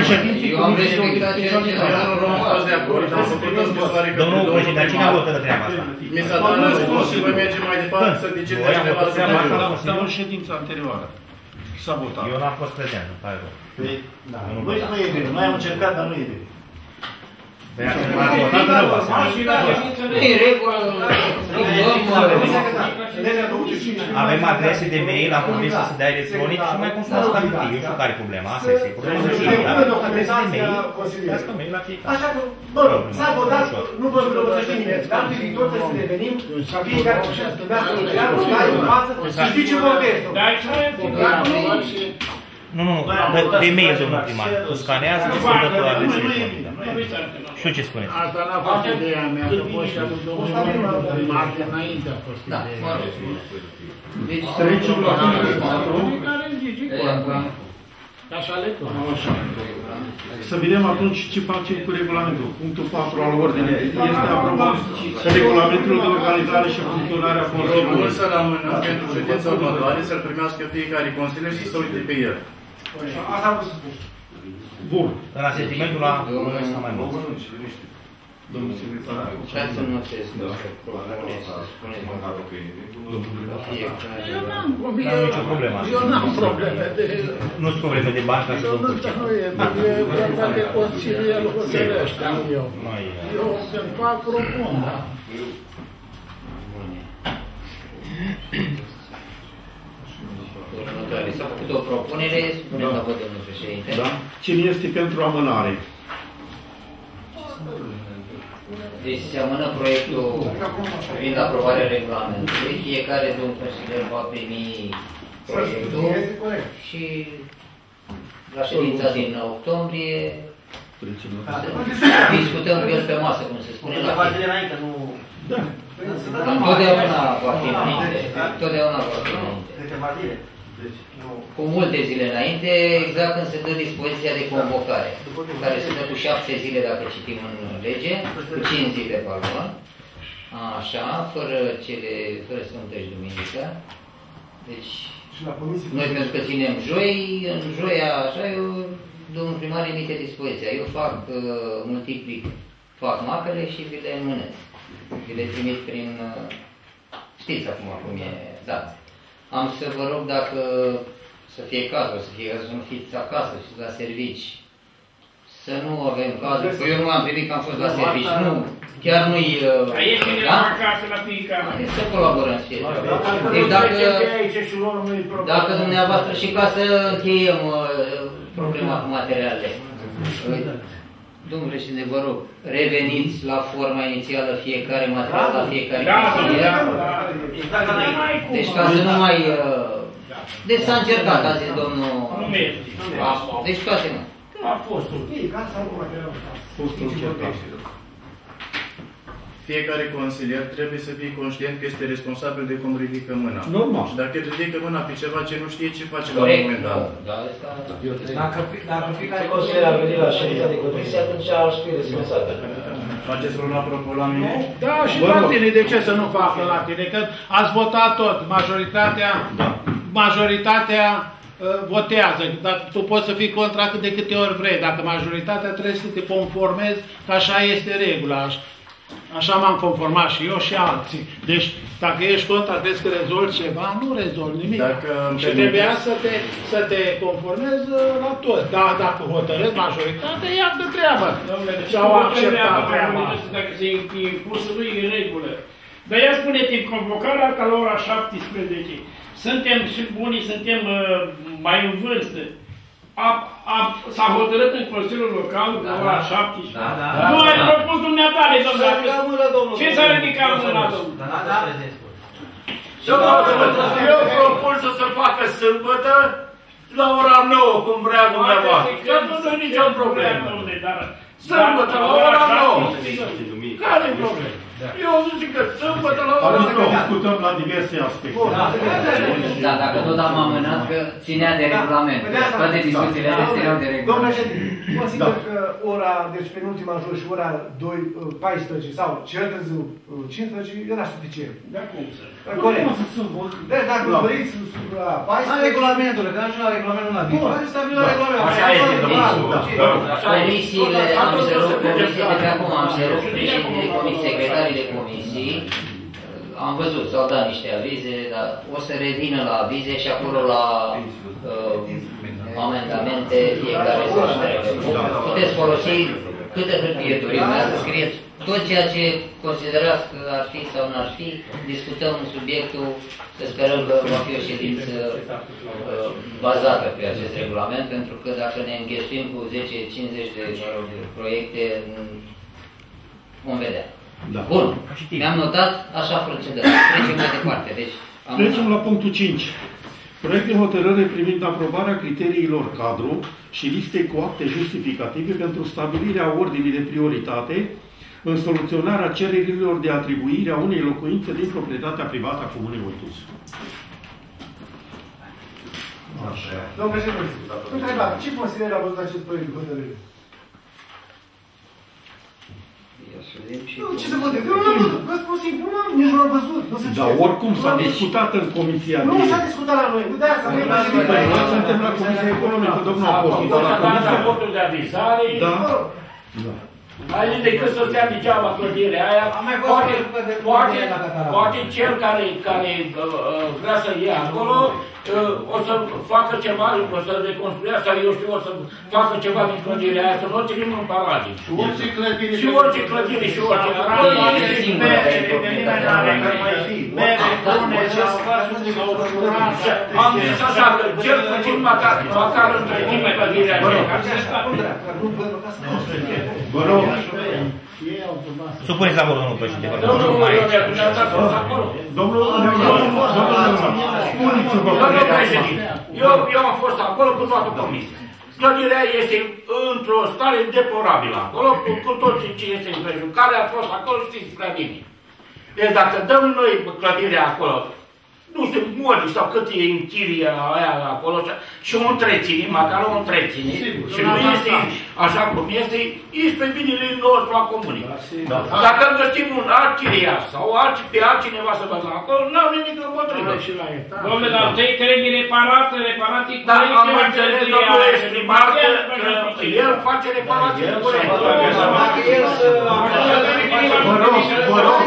eu am respectat ceea ce Nu am fost de acord, am făcut o scrisoare către Domnul domnul președinte, cine a primar. hotărât treaba asta? Mi s-a dat răspuns și voi merge mai departe să decide Voi am cineva făcut să treaba asta mergem. la Asta în ședința anterioară. S-a votat. Eu n-am fost prezent, îmi pare rău. Păi, da, nu, nu e bine. Noi am încercat, dar nu e bine. Avem adrese de mail la comisie să dea electronic și nu mai consumați la hârtie. Eu știu care e problema. Asta este problema. Se Și depune da, documentația adrese de mail, Consiliului. dați mail la fiecare. Așa că, bă, s-a votat, nu vă vreau să știe nimeni. Dar pe viitor trebuie să revenim ca fiecare să trebuiască să ia stai în față și știi ce vorbești. Dar aici nu e problemă. Nu, nu, nu. Pe- Pe mail, domnul primar. Îl scanează și se dă pe adrese electronice. Știu ce spuneți. Asta n-a fost ideea mea, că fost și a lui domnul primar, că înainte a fost Da, ideea. mă rog. Deci, Trecem la punctul Care patru. Care zice, E, acum, Așa le Așa. Să vedem atunci ce facem cu regulamentul. Punctul 4 al ordinei este aprobat regulamentul de organizare și funcționare a Propun Consiliului. să rămână pentru ședința următoare, să-l primească fiecare consilier și să uite pe el. Asta am vrut să spun. Bun. Dar la sentimentul la ăsta mai mult. Domnul secretar. Vreau să notez că să propuneți, să spuneți măcar la fiecare. Eu n-am Nu am nicio problemă. Eu n-am probleme de... Nu sunt probleme de bani ca să Eu vă nu, ducem. nu e, e vorba de Consiliul el hotărăște, nu eu. Noi, Eu îmi fac propun, da. Bune. Următoare. S-a făcut o propunere, spune la vot, domnul președinte. Da? Cine este pentru amânare? Deci se amână proiectul privind aprobarea regulamentului. Fiecare domn consilier va primi proiectul Este corect. și la ședința din octombrie Trecem la... să discutăm cu el pe masă, cum se spune la Câteva timp. zile înainte, nu... Da. Întotdeauna va fi înainte. Întotdeauna va fi înainte. Câteva zile. Deci, nu... Cu multe zile înainte, exact când se dă dispoziția de convocare, care se dă cu șapte zile dacă citim în lege, cu cinci zile, pardon. Așa, fără cele, fără Sfântă și Duminică. Deci, Și la comisie. noi pentru că ținem joi, în joia, așa, eu, domnul primar emite dispoziția. Eu fac, uh, multiplic, fac mapele și vi le înmânez. Vi le trimit prin, uh, știți acum cum e dat. Am să vă rog dacă să fie cazul, să fie cazul să nu fiți acasă și la servici. Să nu avem cazul, că eu nu m-am primit că am fost la servici. Nu, chiar nu-i... uh, Dar ești bine da? acasă la fiecare. Haideți să colaborăm și Dacă Deci nu dacă, trecem pe aici și lor nu-i problemă. dacă dumneavoastră și ca să încheiem uh, problema cu materialele. Domnule președinte, vă rog, reveniți la forma inițială fiecare material, la fiecare Da, consilier. da, da. Exact ca înainte. Deci ca să nu mai... uh, Deci s-a încercat, a zis domnul... Nu merge. A, Deci toate nu. A fost un Ei, ca să am cu materialul ăsta. Fost încercat. Fiecare consilier trebuie să fie conștient că este responsabil de cum ridică mâna. Normal. Și dacă ridică mâna pe ceva ce nu știe, ce face la un Corect. moment dat? Da, asta... Dacă, dacă fiecare consilier ar veni la ședința de comisie, atunci aș fi responsabil. Faceți vreun apropo la mine? Da, și Vă la rog. tine, de ce să nu facă la tine? Că ați votat tot, majoritatea, majoritatea uh, votează, dar tu poți să fii contra cât de câte ori vrei, dacă majoritatea trebuie să te conformezi, că așa este regula. Aș- Așa m-am conformat și eu și alții. Deci, dacă ești contra, crezi că rezolvi ceva, nu rezolvi nimic. Dacă îmi și permiteți- trebuia să te, să te conformezi uh, la tot. Da, dacă hotărâți majoritatea, ia de treabă. Domnule, deci Și-au convocarea acceptat asta, treaba. comunității, Dacă se impusă, nu e în regulă. Dar ia spune-te, convocarea asta la ora 17, suntem și bunii, suntem uh, mai în vârstă. A, a, s-a hotărât în Consiliul Local la ora 17. Da, da. Nu ai propus dumneavoastră, Și-a domnule. ridicat mâna, domnul. Ce s-a ridicat mâna, domnule? Da, da, da. Eu, eu propun să se facă sâmbătă la ora 9, cum vrea dumneavoastră. Că nu e nicio problemă. Domnule, dar... Sâmbătă la ora 9. 17. Care e problema? Eu zic că sâmbătă la ora Haideți că 9. discutăm la diverse aspecte. Da, dacă tot am amânat, că ținea de regulament. Păi de asta- Toate discuțiile astea țineau de Domnule regulament. președinte, consider că ora, deci penultima jur și ora 2, uh, 14 sau cel târziu uh, 15 era suficient. Da, cum să? Corect. Deci dacă Da. doriți uh, la La 14... regulamentul, că nu la regulamentul la Bun, hai să stabilim la regulament. Așa este, domnul. Da. Comisiile, am să rog comisiile de pe acum, am să rog președintele de comisii, secretarii de comisii, am văzut, s-au dat niște avize, dar o să revină la avize și acolo la uh, amendamente, fiecare să-și treacă. Puteți folosi câte hârtie doriți, dar să scrieți tot ceea ce considerați că ar fi sau n-ar fi, discutăm subiectul, să sperăm că va fi o ședință uh, bazată pe acest regulament, pentru că dacă ne înghesuim cu 10-50 de mă rog, proiecte, mm, vom vedea. Da. Bun, mi-am notat, așa procedăm. Trecem mai departe. Deci, am Trecem la punctul 5. Proiect de hotărâre privind aprobarea criteriilor cadru și listei cu acte justificative pentru stabilirea ordinii de prioritate în soluționarea cererilor de atribuire a unei locuințe din proprietatea privată a Comunei Oitus. Domnul președinte, întreba, ce consideră a văzut acest proiect de hotărâre? Nu, ce să văd? Eu nu am văzut, vă spun simplu, nu am, nici nu am văzut. Nu se Dar oricum s-a discutat în comisia Nu de- s-a discutat la noi, de asta avem Păi, noi. suntem la Comisia Economică, domnul Apostol, dar la Să dați Comisia... raportul de avizare. Da. Mai zis decât să stea degeaba clădirea aia, poate, poate, poate cel care, care uh, uh, vrea să ia acolo, uh, o să facă ceva, o să reconstruiască, sau eu știu, o să facă ceva din clădirea aia, să nu o ținem în paraje. Și orice clădire. Și orice clădire și orice. Acolo este mere, de nimeni n-are că mai fi. Mere, bune, sau Am zis așa, că cel puțin măcar, măcar întregime clădirea aceea. Vă rog. Supuneți la vot, domnul președinte, vă rog. Domnul Nu mai Ionel, dumneavoastră ați fost acolo? Domnul spuneți-vă, Domnul președinte, eu, eu am fost acolo cu toată comisia. Clădirea este într-o stare deplorabilă acolo, cu, cu tot ce- ce este împrejur. Care a fost acolo știți prea bine. Deci dacă dăm noi clădirea acolo, nu știu, modi sau cât e în chirie aia acolo și o întreține, măcar o întreține, și nu este așa cum este, ești pe binele nostru a comunii. Da. Dacă găsim un alt chiriaș sau alt, pe altcineva să văd acolo, n-am nimic împotrivă. Domnule, dar te trebuie reparată, reparații Da, corecte am la înțeles, clădirea domnule aia, estimat, că, reparată, că el face reparații El corecte. să facă el să... Vă rog, vă rog.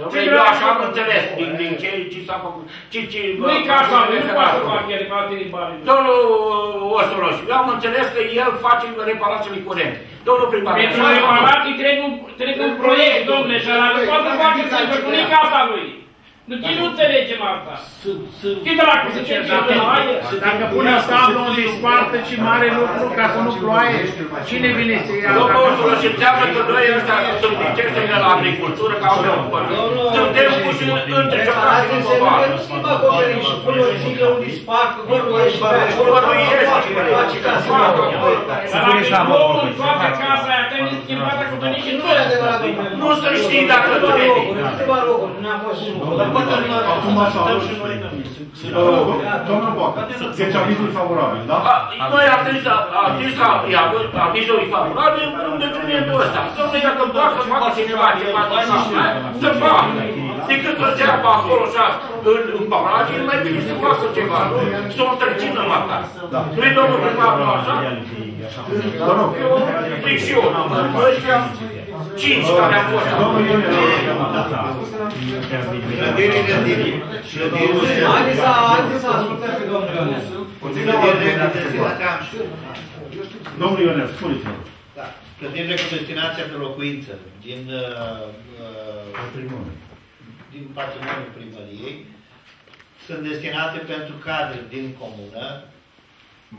Domnule, eu așa am înțeles din, din ce, ce s-a făcut. Ce, ce, Nu e ca așa, nu poate să facă reparații din bani. Domnul Osoroș, eu am înțeles că el face reparațiile curente. Domnul primar, Pentru așa am făcut. reparații trebuie un, trebuie un proiect, domnule, și ăla nu poate să facă să nu e casa lui. Nu, ce nu înțelegem asta? Ce dracu să ce Dacă, dacă pune tablă unde îi spartă și mare lucru ca să nu ploaie, cine vine să ia? Domnul Osoroș, înseamnă că noi ăștia tâmpicește de la agricultură ca o Suntem puși între ciocați în povară. Schimbă acoperișul, pune o țiglă unde sparcă, băruiești, face ca să Supuneți la vot, domnul președinte. Toată casa aia trebuie schimbată cu tănici și Nu e adevărat, domnule. Nu să știi dacă tu vedi. Câteva locuri, nu a fost unul. Acum s-a Domnul Boacă, deci avizul favorabil, da? A, Noi am zis, am zis la avizul favorabil în detrimentul ăsta. Dom'le, dacă doar să facă cineva ceva de așa, să facă. Decât să se apă acolo așa în, în paraje, mai bine să facă ceva, nu? Să o întrețină măcar. Nu-i domnul primar, nu așa? Vă rog. Eu zic și eu, ăștia cinci care am fost acolo. Domnul Ionel, Clădirii, clădirii. Haideți să, haideți să ascultăm pe domnul Ionel. Clădirile cu destinația, domnul Ionel, spuneți-vă. da, clădirile cu destinația de locuință din, uh, uh, din patrimoniul primăriei sunt destinate pentru cadre din comună,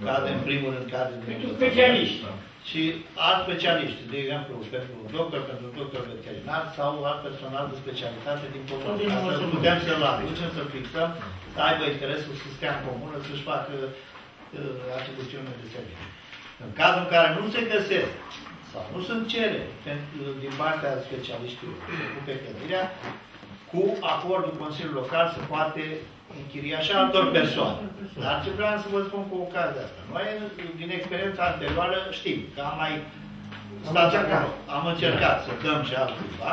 cadre în primul rând cadre din comună. specialiști. Și alți specialiști, de exemplu, pentru doctor, pentru doctor veterinar sau alt personal de specialitate din comună. Ca să putem să-l aducem, să-l fixăm, să aibă interesul să stea în comună, să-și facă uh, atribuțiunile de serviciu. În cazul în care nu se găsesc sau nu sunt cere pentru, din partea specialiștilor pe clădirea, cu acordul Consiliului Local se poate închiria și altor persoane. Dar ce vreau să vă spun cu ocazia asta? Noi, din experiența anterioară, știm că am mai stat acolo, am încercat să dăm și altcuiva,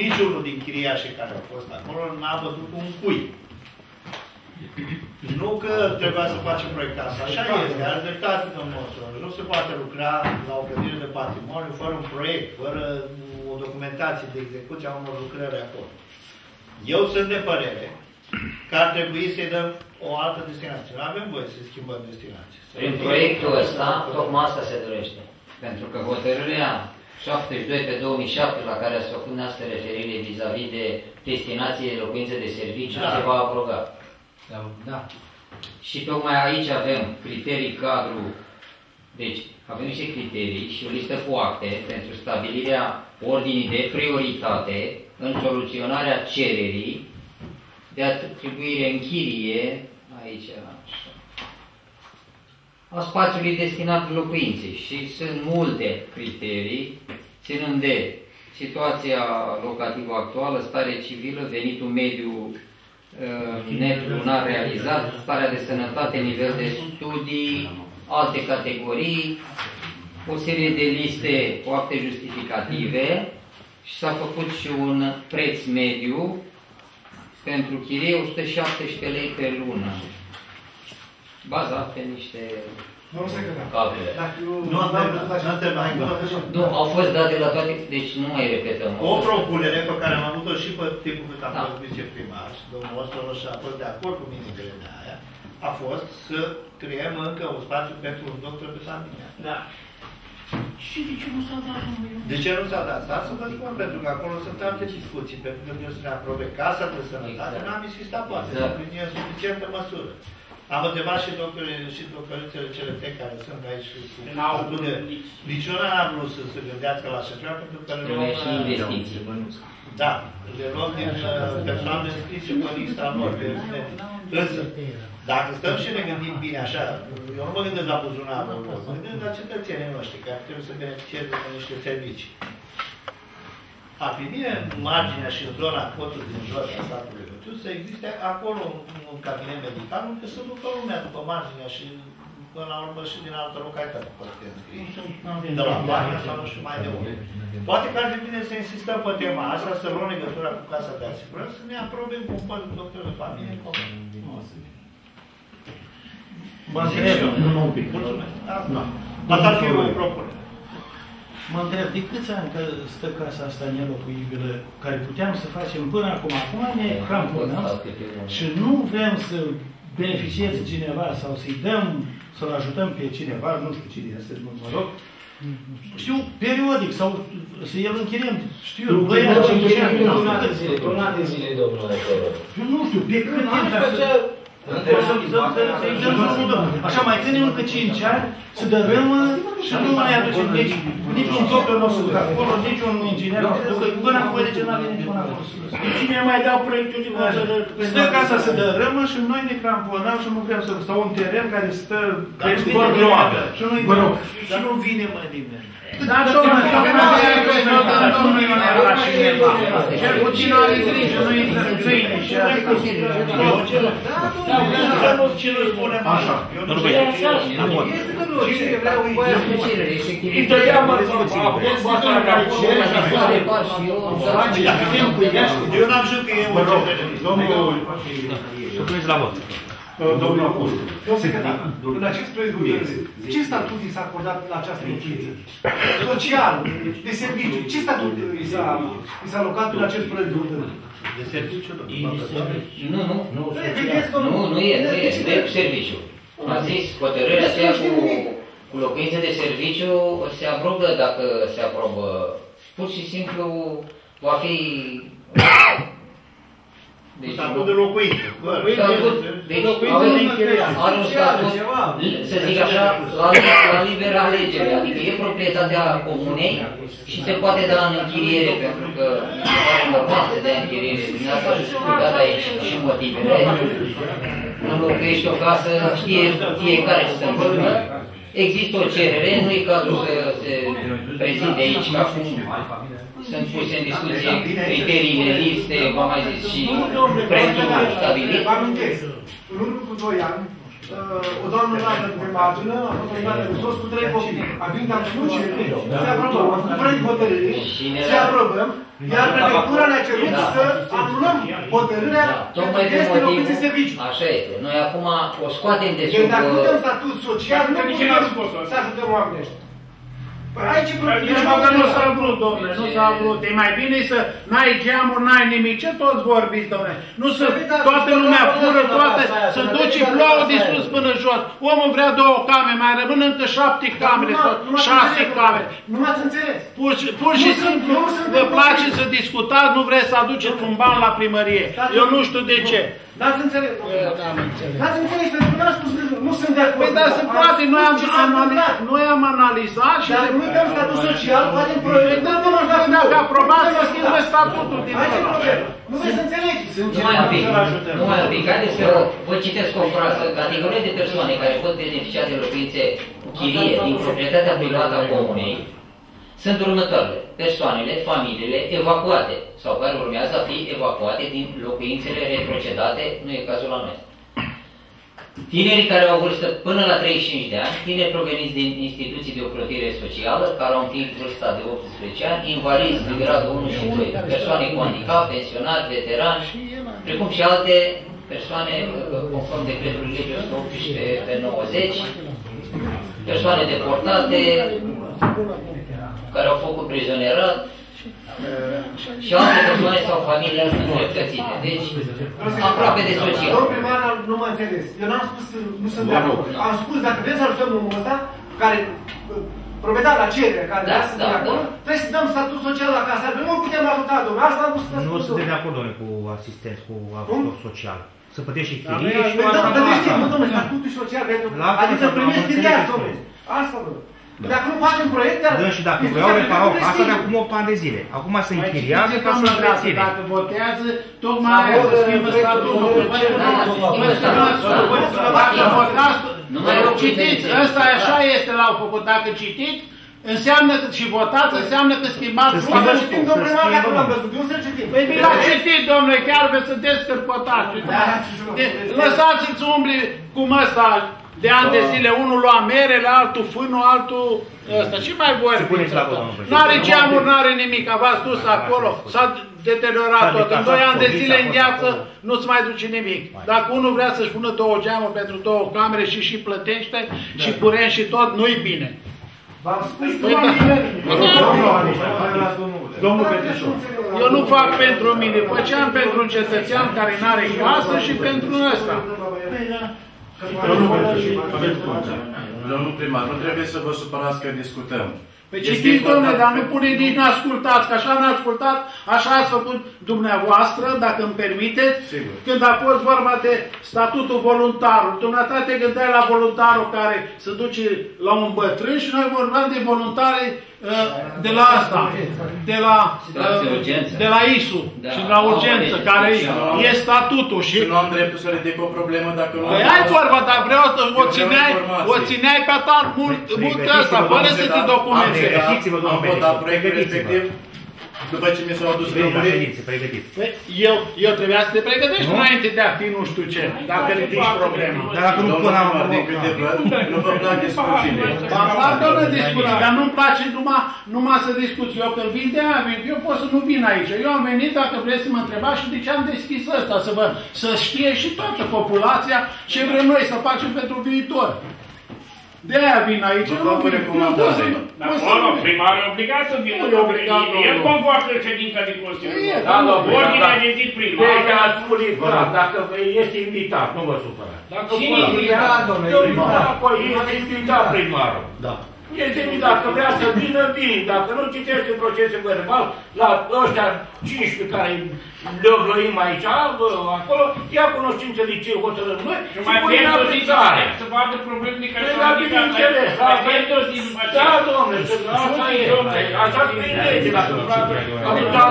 niciunul din chiriașii care au fost acolo n-a văzut un cui. Nu că trebuia să facem proiectarea. Așa este, are dreptate domnul nostru. Nu se poate lucra la o clădire de patrimoniu fără un proiect, fără o documentație de execuție a unor lucrări acolo. Eu sunt de părere că ar trebui să-i dăm o altă destinație. Nu avem voie să schimbăm destinație. Prin proiectul ăsta, tocmai asta se dorește. Pentru că hotărârea 72 pe 2007, la care ați făcut noastră referire vis-a-vis de destinație de locuințe de serviciu, Da. se va aproba. Da. Și tocmai aici avem criterii cadru. Deci, avem niște criterii și o listă cu acte pentru stabilirea ordinii de prioritate în soluționarea cererii de atribuire în chirie, aici, așa, a spațiului destinat locuinței și sunt multe criterii, ținând de situația locativă actuală, stare civilă, venitul mediu uh, net lunar realizat, starea de sănătate, nivel de studii, alte categorii, o serie de liste cu acte justificative și s-a făcut și un preț mediu pentru chirie 117 lei pe lună, bazat pe niște calcule. Nu am terminat, Nu, au fost date la toate, deci nu mai repetăm. O propunere pe care am avut-o și pe timpul cât am Da. fost viceprimar și domnul Ostolo și a fost de acord cu mine pe de aia, a fost să creăm încă un spațiu pentru un doctor de familie. Da. Și de ce nu s-a dat numele? De ce nu s-a dat? Dar să vă spun, pentru că acolo sunt alte discuții, pentru că trebuie să ne aprobe Casa de Sănătate, n-am insistat poate, Exact. exact. în suficientă măsură. Am întrebat și doctorii și doctorițele cele trei care sunt aici cu N-au statut de... Niciuna n-a vrut să se gândească la așa ceva, pentru că le Trebuie luăm, și uh, investiții. Da, le luăm din uh, persoane înscrise pe lista lor, pe medici. Însă, dacă stăm și ne gândim bine așa, eu nu mă gândesc la buzunarul lor, mă gândesc la cetățenii noștri care trebuie să beneficieze de niște servicii. Ar fi bine în marginea și în zona cotului din jos a statului Băciu să existe acolo un, un cabinet medical unde să ducă lumea după marginea și până la urmă și din altă localitate poate te înscrii. De la Bania sau nu știu mai de unde. Poate că ar fi bine să insistăm pe tema asta, să luăm legătura cu Casa de Asigurări, să ne aprobem cu un păr doctor de familie în comun. Mă întreb, nu, nu un pic. Mulțumesc. Da. Asta ar fi o propunere. Mă întreb, de câți ani că stă casa asta nelocuibilă, care puteam să facem până acum, acum ne cramponăm și nu vrem să beneficieze cineva sau să-i dăm, să-l ajutăm pe cineva, nu știu cine este, nu mă rog, știu, periodic, sau să el închiriem, știu, băia, ce Un an de zile, un an de zile, domnule Coro. Eu nu știu, pe cât timp dar să- să-i dăm să dăm. Așa mai ținem încă 5 ani, să dărâmă și nu mai aducem nici, nici un doctor nu o să ducă acolo, nici un inginer nu o să ducă, până acum de ce nu avem niciun acolo. Cine mai dau proiectul de hotărâri? Stă casa să dărâmă și noi ne cramponăm și nu vrem să stau un teren care stă Dar nu doar vine groapă. nimeni. Și nu Vă rog. și nu vine mă nimeni. Dar domnule, domnul Ionel la cineva. Cel puțin are grijă, nu intră în câini și Să nu ce nu spunem așa. Eu nu știu. Cine vrea un băiat cu cerere și chirie. Îi dădeam mă acum asta la care cere și Eu n-am știut că e o cerere. Domnul, Supuneți la vot. Domnul Acuz. Domnul secretar, în acest proiect de hotărâre, ce statut i s-a acordat la această locuință? Social, de serviciu, ce statut i s-a, i s-a alocat în acest proiect de hotărâre? De serviciu, nu. Nu, nu. Nu, Vedeți, domnul? Nu, nu e, nu e, nu e cu serviciu. A zis, hotărârea aceea cu, cu locuințe de serviciu se aprobă dacă se aprobă. Pur și simplu va fi... Deci, Statut de locuință. statut, deci are, are un statut, să zic așa, la, la liberă alegere, adică e proprietatea comunei și se poate da în închiriere, pentru că are normal să dea închiriere. Din asta și dat aici și motivele. Nu locuiești o casă, știe fiecare ce se întâmplă. Există o cerere, nu e cazul să se prezinte aici, că acum sunt puse în discuție criteriile, liste, v-am mai zis, și prețul stabilit. Vă amintesc, în urmă cu 2 ani, uh, o doamnă înaltă pe margină a fost primată de sos cu trei copii. Avem cam și nu cerere, se aprobăm, am făcut proiect de hotărâre, se aprobăm, iar prefectura ne-a cerut Da. să anulăm hotărârea Da, pentru tocmai că de este locuințe motivul, serviciu. așa este. Noi acum o scoatem de Deci sub... dacă nu uh, dăm statut social, nu De ce n-am putem scos-o asta? să ajutăm oamenii ăștia. Păi aici e Deci că nu s-a vrut, domnule, nu s-a vrut. E mai bine să n-ai geamuri, n-ai nimic. Ce toți vorbiți, domnule? Nu să toată lumea fură, toate, să duci plouă de sus până jos. Omul vrea două camere, mai rămân încă șapte camere sau șase camere. Nu m-ați înțeles. Pur și, pur și Nu sunt- simplu nu sunt vă de place acord. să discutați, nu vreți să aduceți un ban la primărie. Eu nu știu de ce. N-ați înțeles. N-am înțeles. N-ați înțeles, pentru că de acord. Păi dar se poate, noi am, spus ce s-a anali- întâmplat. noi am analizat și... Dar nu uităm statut social, facem proiect. Păi da, domnule, dacă aprobați, să schimbă statutul din Aici e ăla. problema. Nu vreți să înțelegeți. Numai un pic, numai un pic. Haideți să vă citesc o frază. Categoria de persoane care pot beneficia de locuințe cu chirie din proprietatea privată a comunei sunt următoarele. Persoanele, familiile evacuate sau care urmează a fi evacuate din locuințele retrocedate, nu e cazul la noi. Tinerii care au vârstă până la 35 de ani, tineri proveniți din instituții de ocrotire socială, care au împlinit vârsta de 18 ani, invalizi de gradul 1 și 2, persoane cu handicap, pensionari, veterani, precum și alte persoane conform decretului legii 118 pe 90, persoane deportate, care au făcut prizonierat, și alte persoane sau familii îndreptățite. Deci, aproape de social. Domnul primar nu m-a înțeles. Eu n-am spus că nu sunt de acord. Am spus, dacă vreți să ajutăm omul ăsta, care proprietar la cerere, care Da, vrea să da, fie acolo, da. trebuie să dăm statut social la casa. Nu îl putem ajuta, domnule. Asta am spus. Nu sunt de acord, domnule, cu asistență, cu ajutor social. Să plătești și Dar chirie noi- și Păi, nu da, asta dar nu de ce, asta. nu, domnule, statutul social pentru... La asta Adică am primești înțeles. chiriaș, domnule. Asta, domnule. Dacă nu facem proiect, dar... Dă și dacă este vreau chiar reparau pentru asta de prestigii. acum 8 ani de zile. Acum se Mai închiriază știți, ca să doamnă Dreaptă, întreține. Dacă votează, tocmai Să aia să audă schimbă proiectul statutul. domnului Păi, Cer- da, da, schimbă schimbă statutul. statutul. Dacă votați, Nu mai rog, citiți, citiți. ăsta așa este l-au făcut. Dacă citiți, înseamnă că și votați, înseamnă că schimbați Să Să schimbă statutul. citim, domnule primar, schimbă, dacă l-am mă. văzut. Eu să citim. Păi bine, l-ați citit, domnule, chiar veți sunteți scărpotați. Da, De- Lăsați-ți umbli cum ăsta de ani de zile, unul lua merele, altul fânul, altul ăsta. Și mai voi Să puneți la vot, domnul președinte. N-are geamuri, n-are nimic, v-ați dus acolo, s-a deteriorat S-a tot. În declasat 2 ani de poliția, zile a în fost viață acolo. nu-ți mai duce nimic. Dacă unul vrea să-și pună două geamuri pentru două camere și și plătește, și curent și tot, nu-i bine. V-am spus că Păi nu am da. nimeni. Domnul Petrișor. Eu nu fac pentru mine, făceam pentru un cetățean care n-are casă și pentru ăsta. Domnul Petrișor, aveți cuvântul. Domnul primar, nu trebuie să vă supărați că discutăm. Păi Este citiți, domnule, important- dar nu pune nici n-ascultați, că așa n-ascultat, așa ați făcut dumneavoastră, dacă îmi permiteți, Sigur. când a fost vorba de statutul voluntarului. Dumneata te gândeai la voluntarul care se duce la un bătrân și noi vorbeam de voluntari uh, de la asta, de la, Situație uh, urgență. de la ISU Da. și de la urgență, Au, care deci, au. e statutul și Și nu am dreptul să ridic o problemă dacă nu... Păi ai vorba, dar vreau să o vreau țineai, informații. o țineai pe ta mult, mult ăsta, Pregătiți-vă, fără domnule, să te Am documentezi. votat- Pregătiți-vă, domnul Am votat Petrișor, proiectul pregătiți-vă. respectiv după ce mi s-au adus Bine, lucrurile. pregătiți, pregătiți. Păi, Eu, eu trebuia să te pregătești Nu? înainte de a fi nu știu ce, dacă ridici problema. Dar dacă nu Domnul până am... primar, din câte văd, nu vă plac discuțiile. V-am dat doar discuții, dar nu-mi place numai, numai să discuți. Eu când vin de aia, vin. eu pot să nu vin aici. Eu am venit, dacă vreți să mă întrebați, și de ce am deschis ăsta, să, vă, să știe și toată populația ce vrem noi să facem pentru viitor. De aia vin aici. Vă Eu nu fac o vin- recomandare. eu pot să- Dar pot să acolo, vin. primarul e obligat să vină. Nu e obligat, El domnul. convoacă ședința de Consiliu. E, Da, domnul, da, ordinea da. de zi Deci primar. ați spus clar, dacă este invitat, nu vă supărați. Dacă Cine vă- e invitat, domnule Eu- primar? Dacă este invitat primarul. Da. Este invitat, dacă vrea să vină, vin. Dacă nu citește procesul verbal, la ăștia 15 care le glăim aici, bă, acolo, ia cunoștință de ce hotărâm noi Și și mai pune în avem o zi aplicare. să vadă problemele care Păi, s-au da, ridicat aici. bineînțeles, Mai asta e- avem o zi după Da, aceea. domnule, și asta e, domnule, așa scrie în lege, dacă nu vreau, atunci am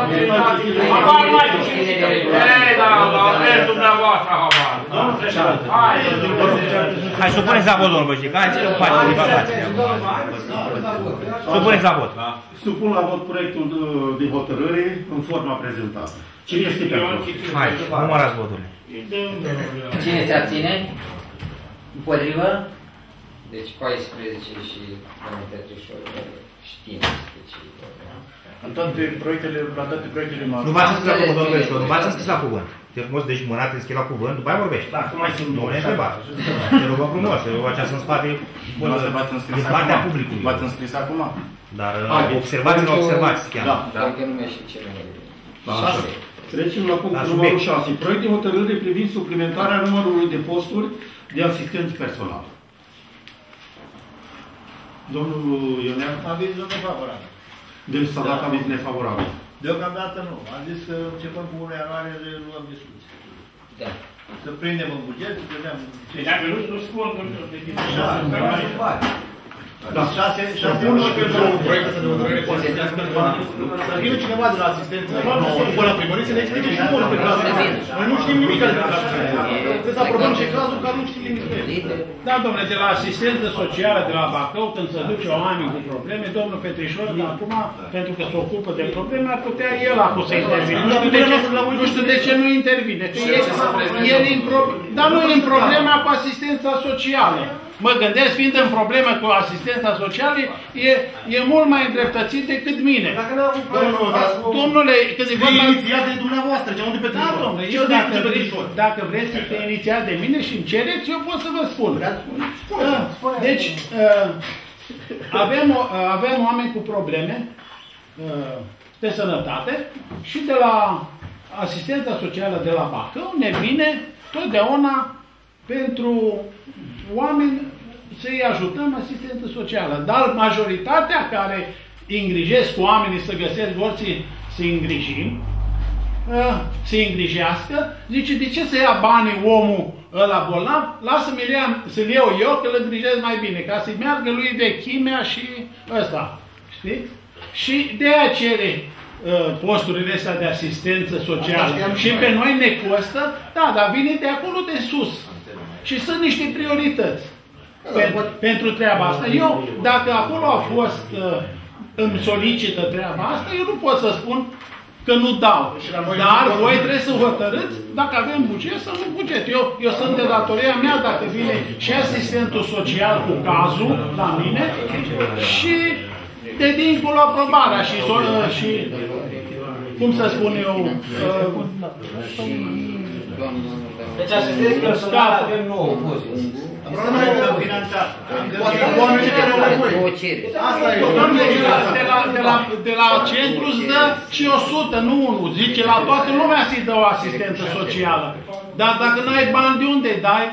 Habar n-ai tu. Ei, da, da, aveți dumneavoastră habar. Domnul președinte, hai, Hai, supuneți la vot, domnul Bășic. Hai, să nu faci divagație. Supuneți la vot. Supun la vot proiectul de- de hotărâre în forma prezentată. Cine este pentru? Hai, numărați voturile. Cine se abține? Împotrivă? Deci 14 și domnul Petrișor știm despre ce e vorba. În toate proiectele, la toate proiectele m-am... Nu v-ați înscris la cuvânt, domnul Bășic, nu v-ați înscris la cuvânt. Te frumos, deci mânat, înscris la cuvânt, după aia vorbești. Da, cum mai sunt Nu două. ne întrebați. Te rog frumos, te rog aceasta în spate, Dumneavoastră v-ați înscris din partea acum? publicului. V-ați înscris acum? Dar Hai. uh, observați, nu observați chiar. Da. Dacă nu mai știu ce număr e. Da, așa. Trecem la punctul La numărul subiect. 6. Proiect de hotărâre privind suplimentarea numărului de posturi de asistenți personal. Domnul Ionean, Avizul nefavorabil. deci s-a dat aviz nefavorabil. Deocamdată nu. Am zis că începând cu 1 ianuarie luăm discuții. Da. Să prindem în buget, să vedem ce... Dacă nu, nu spun, nu știu, de Da, Da. Șase, șase luni pentru proiectul de hotărâre consistență pentru an. Să vină cineva de la asistență nouă, la primărie, să ne explice și nouă despre cazul Noi nu știm nimic despre cazul Trebuie să aprobăm și cazul care nu știm nimic despre el. Da, domnule, de la asistență socială de la Bacău, când se duce oameni cu probleme, domnul Petrișor, de acum, pentru că se ocupă de probleme, ar putea el acum să intervine. Nu știu de ce, nu, știu de ce nu intervine. Că el, el în pro, dar nu e în problema cu asistența socială. Mă gândesc, fiind în problemă cu asistența socială, e, e mult mai îndreptățit decât mine. Domnule, când e vorba... inițiat de dumneavoastră, ce unde pe Da, domnule, eu dacă, vreți, dacă vreți să fie inițiat de mine și îmi cereți, eu pot să vă spun. Da, Deci, uh, avem, o- uh, avem oameni cu probleme uh, de sănătate și de la asistența socială de la Bacău ne vine totdeauna pentru oameni să-i ajutăm asistență socială. Dar majoritatea care îi îngrijesc oamenii să găsesc vorții să îngrijim, uh, să îngrijească, zice, de ce să ia banii omul ăla bolnav? Lasă-mi să-l iau eu, că îl îngrijesc mai bine, ca să-i meargă lui de chimia și ăsta. Știi? Și de aia cere uh, posturile astea de asistență socială. Și pe noi ne costă, da, dar vine de acolo de sus. Și sunt niște priorități pentru, pentru treaba asta. Eu, dacă acolo a fost, uh, îmi solicită treaba asta, eu nu pot să spun că nu dau. Dar voi trebuie să hotărâți dacă avem buget sau nu buget. Eu, eu sunt de datoria mea dacă vine și asistentul social cu cazul la mine și de dincolo aprobarea și, so- și cum să spun eu, uh, Deci asistență personală avem nouă poze. Problema e că finanțat. Poate oamenii care au nevoie. Asta e. Domnule, de la, de, la, de, la, de la centru îți dă și 100, nu unul. Zice, la toată lumea să-i dă o asistență socială. Dar dacă nu ai bani, de unde dai?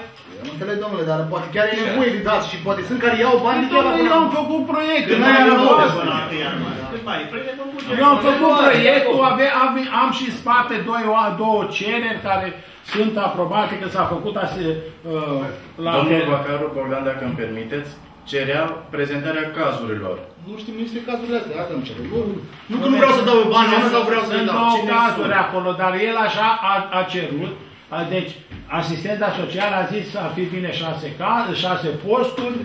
Nu înțeleg, domnule, dar poate chiar e nevoie de dați și poate sunt care iau bani de Domnule, eu am făcut proiectul. Când ai nu nevoie voastră. până la iarnă. Eu am făcut proiectul, ave, ave, am și în spate doi, două cereri care sunt aprobate, că s-a făcut ase, uh, la... Domnul Bacaru Bogdan, dacă îmi permiteți, cerea prezentarea cazurilor. Nu știm nici de cazurile astea, asta nu știu. Nu, nu că nu vreau să dau bani, nu sau vreau să-i Sunt dau. două Cine cazuri sunt? acolo, dar el așa a, a cerut. A, Deci, asistenta socială a zis să ar fi bine șase, ca, șase posturi.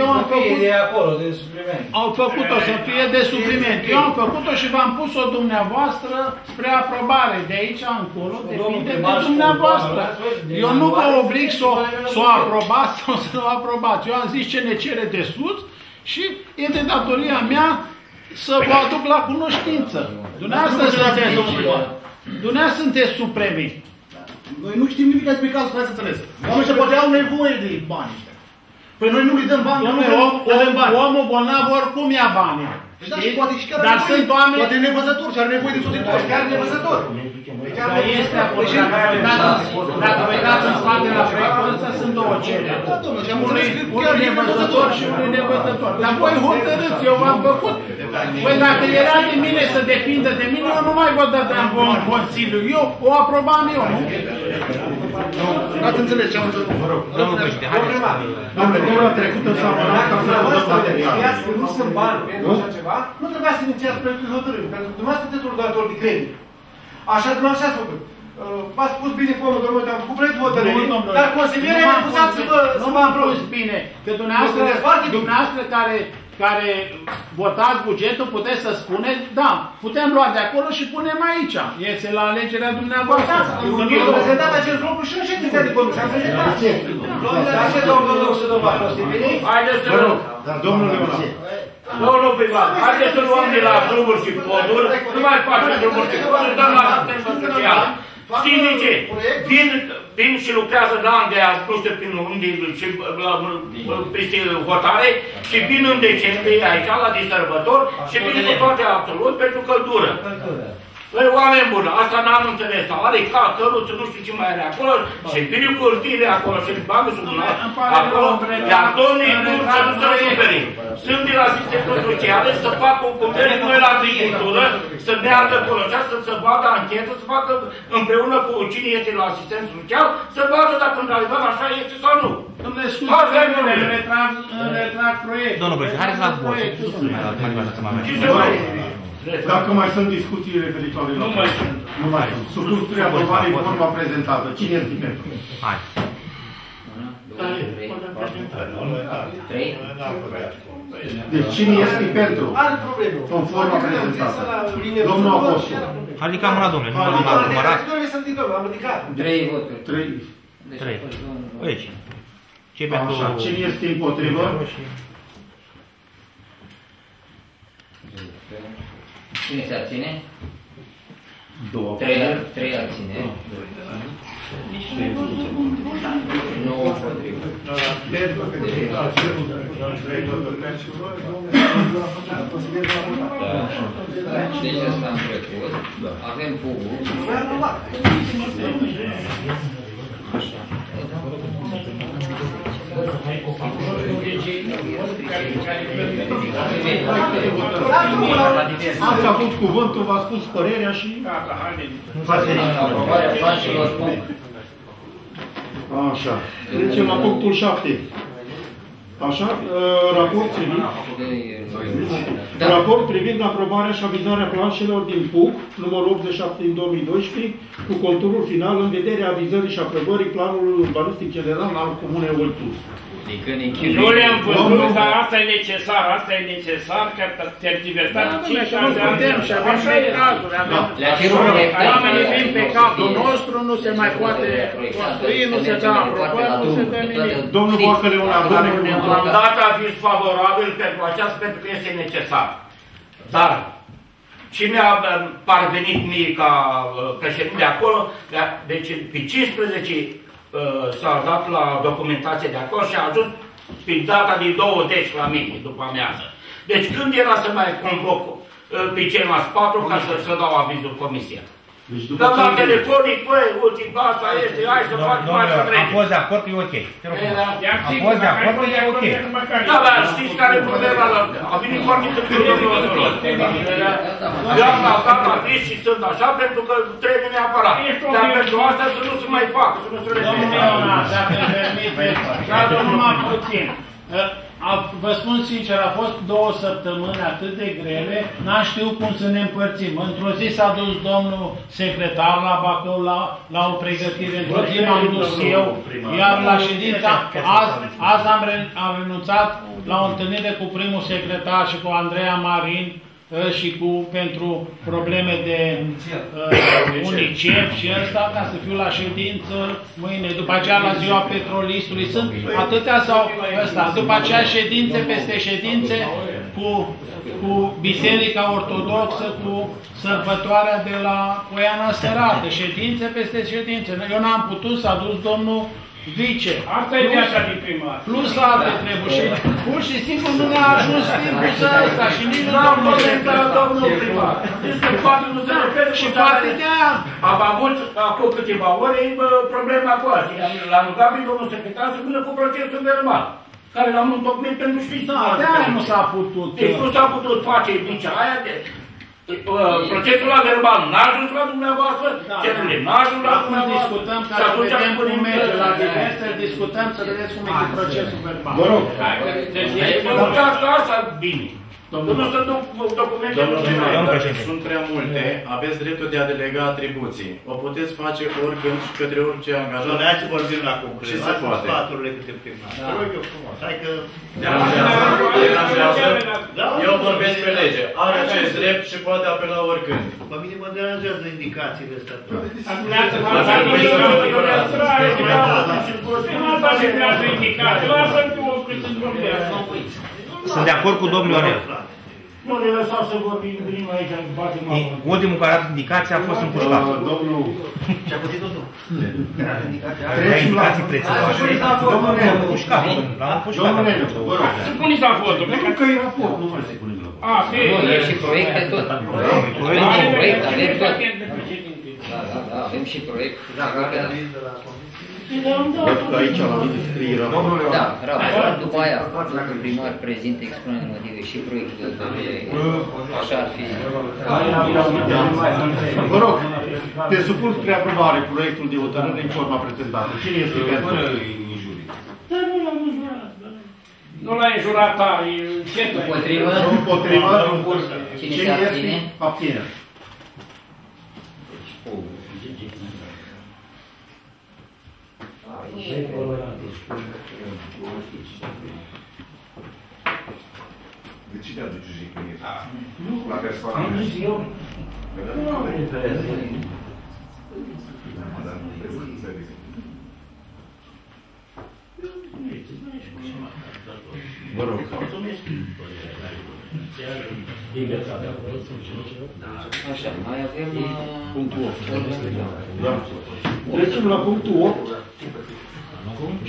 Eu am făcut... de acolo, de supliment. Au făcut-o să fie de supliment. Eu am făcut-o și v-am pus-o dumneavoastră spre aprobare. De aici încolo depinde de primar și dumneavoastră. cu doamna, Eu nu vă de oblig să o, să o aprobați sau să nu o aprobați. Eu am zis ce ne cere de sus și e de datoria mea să vă aduc la cunoștință. Dumneavoastră sunteți, dumneavoastră sunteți supremii. Noi nu știm nimic despre cazul, trebuie să înțeles. Oamenii ăștia poate au nevoie de bani ăștia. Păi noi nu le dăm bani, nu Dom'le, vrem om, să dăm om, bani. omul bolnav oricum ia bani. Da, și poate și chiar Dar are sunt nevoie- oameni... Poate e nevăzător și are nevoie de soțitor. Chiar nevăzător. Dar este acolo, dacă vă uitați, dacă vă uitați în spate la proiectul ăsta, sunt două cereri. Da, domnule, și am Unul înțeles că unul chiar e nevăzător și unul nevăzător. Dar voi hotărâți, eu v-am făcut. Păi dacă era de mine să depindă de mine, eu nu mai vă dădeam vă în Consiliu. Eu o aprobam eu, nu? Ați înțeles ce am înțeles? Vă rog, Domnul președinte, haideți. Domnule, domnul trecut în săptămâna ca să vă dăm Inițiați că nu sunt bani pentru așa ceva, nu trebuia să inițiați proiectul de hotărâre, pentru că dumneavoastră sunteți ordonator de credit. Așa dumneavoastră ați făcut. Uh, V-ați spus bine cu omul, domnule, am făcut proiectul de hotărâre, Nu, domnule. dar consilierii Nu au m-am refuzat să pus vă bine. să Nu vă m-am aprobe. pus bine. Că dumneavoastră, Este foarte bine. dumneavoastră care, care votați bugetul, puteți să spuneți, da, putem lua de acolo și punem aici. Este la alegerea dumneavoastră. Eu am prezentat acest lucru și în ședința de comisie. Am prezentat. Așa, domnul Luc să domnul Consilierii. Haideți să Vă rog, dar domnul Leonard. Domnul primar, haideți să luăm de la drumuri și poduri, nu mai facem drumuri și poduri, dăm la asistență socială. Știți de ce? Vin, vin și lucrează la an de azi, nu știu prin unde, și la, peste hotare, și vin în decembrie aici, la de sărbători, și vin cu toate absolut pentru căldură. Păi, oameni buni, asta n-am înțeles. Are ca căruță, nu știu ce mai are acolo, și vine cu urtile acolo, și îl bagă sub nas, acolo, iar domnii nu să nu se supere. Sunt de la sistemul social să facă o convenție cu noi la agricultură, să meargă acolo, așa, să se vadă anchetă, să facă împreună cu cine este la asistență social, să vadă dacă într-adevăr așa este sau nu. Domnule, Altfel scuze, nu le e. retrag retrag proiectul. Domnul președinte, haideți la vot. Proiectul. Nu mai mai departe să mai Ce mergem. să mai... Dacă mai sunt discuții referitoare la... Nu mai sunt. Nu mai sunt. Supun spre aprobare în forma prezentată. Cine este pentru? Hai. Trei. Deci cine este pentru? Are probleme. În forma prezentată. Domnul Apostol. A ridicat mâna, domnule, nu Am m-am ridicat, numărat. trebuie să ridic, domnule, am ridicat. Trei voturi. Trei. Deci Trei. a fost domnul- Aici. Ce pentru... Așa. Cine este împotrivă? Cine se abține? Două. Trei, trei abține. Nu împotrivă. Deci asta am trecut. Avem pugul. Ați avut cuvântul, v-a spus părerea și... Gata, haideți. Aprobarea pașilor punct. Așa. Trecem la punctul 7. Așa, uh, raport privind, Da. raport privind aprobarea și avizarea planșelor din PUC, numărul 87 din 2012, cu conturul final în vederea avizării și aprobării planului urbanistic general al Comunei Oltus. De când Nu le-am văzut, Domnul- dar asta e necesar, asta e necesar, că tergiversat Da, 5 domnule, că nu putem și avem Așa și e. cazuri, avem... Le-a cerut proiectul. Oamenii vin pe capul nostru, nu se mai poate construi, nu se dă aprobări, nu se dă nimic. Domnul Boacăleuna, domnul Am dat aviz favorabil pentru aceasta pentru că este necesar. Dar ce mi-a uh, parvenit mie ca uh, președinte de acolo, de- deci pe 15 uh, s-a dat la documentație de acolo și a ajuns pe data de 20 la mine, după amiază. Deci când era să mai convoc uh, pe ceilalți patru ca să, să dau avizul comisia? Deci după Dar la ce- telefonic, băi, ultim, asta este, hai să facem mai să Domnule, am trecem. fost de acord, e ok. Te rog frumos. Am fost de acord, e ok. Da, dar știți care e problema? la- A venit foarte târziu domnul Ăsălor. Eu am dat aviz și sunt așa pentru că trebuie neapărat. Dar pentru asta să nu se mai facă, să nu se Domnul respecte. Leonard, dacă îmi permiteți, dar numai puțin. A- Vă spun sincer, a fost două săptămâni atât de grele, n-am știut cum să ne împărțim. Într-o zi s-a dus domnul secretar la Bacău la, la o pregătire, într-o zi m-am dus eu, iar la ședința, azi, azi am, re, am renunțat la o întâlnire cu primul secretar și cu Andreea Marin, uh, și cu pentru probleme de uh, UNICEF. Și ăsta, ca să fiu la ședință mâine, după aceea la ziua petrolistului, sunt atâtea sau ăsta, după aceea ședințe peste ședințe cu, cu Biserica Ortodoxă, cu sărbătoarea de la Poiana Sărată, ședințe peste ședințe. Eu n-am putut, s-a dus domnul vice. Asta e viața de primar. Plus alte treburi și pur și simplu nu ne-a ajuns timpul să ăsta și nici nu Da, domnul domnule, secretar. domnul primar. Deci că poate nu se repede Și cu poate care- de aia. Am avut acum câteva ore bă, problema cu asta. L-am rugat pe domnul secretar să vină cu procesul verbal, care l-am întocmit pentru știți. Da, de aia nu s-a putut. Deci nu s-a putut face nici aia de... Uh, procesul la verbal n-a ajuns la dumneavoastră, Da. cererile n-a ajuns la Acum dumneavoastră. discutăm ca și să atunci vedem cum spunem merge că- la diverse, discutăm să vedeți cum e cu procesul verbal. Vă rog. Deci, Deci, asta, asta bine. Domnul- Nu să duc documente. Domnul nu primar, Domnul dacă președinte. sunt prea multe, aveți dreptul de a delega atribuții. O puteți face oricând și către orice angajat. Doamne, hai să vorbim la concret. Și se Lasă poate. sfaturile câte primar. Te rog eu frumos. Hai că... Da, Eu vorbesc pe lege. Are acest drept și poate apela oricând. Pe mine mă deranjează indicațiile astea. Sunt de acord cu domnul Ionel. Nu ne lăsați să vorbim bine aici, batem E- acolo. Ultimul care a dat indicația a fost împușcat. Uh, Domnul... Ce-a putut domnul? Avea Trecem la... indicații prețioase. Domnul Nelu, Împușcat. L-am împușcat. Domnul Nelu, vă rog. Să puneți la foto. Nu că e raport, nu mai se pune la A, pe... Nu, e și proiecte tot. Proiect. Avem proiect, avem tot. de președinte. Da, da, da, avem și proiect. Da, Sigur că da. Văd că aici la mine scrie raport. Da, raport, după aia, domnul primar prezintă expunere de motive și proiectul de hotărâre. Așa ar fi. Vă rog, te supun spre aprobare proiectul de hotărâre în forma prezentată. Cine este pentru? Nu l-ai înjurat tare, încet. Împotrivă? Împotrivă? Cine Cine se este? abține? Abține. De cine aduce jignire? La persoana Am mea. zis eu. Nu am diferență. Dar nu trebuie să înțeleg. Vă rog. Mulțumesc. Așa, mai avem... uh, Punctul 8. organigrama. Da. Trecem la punctul 8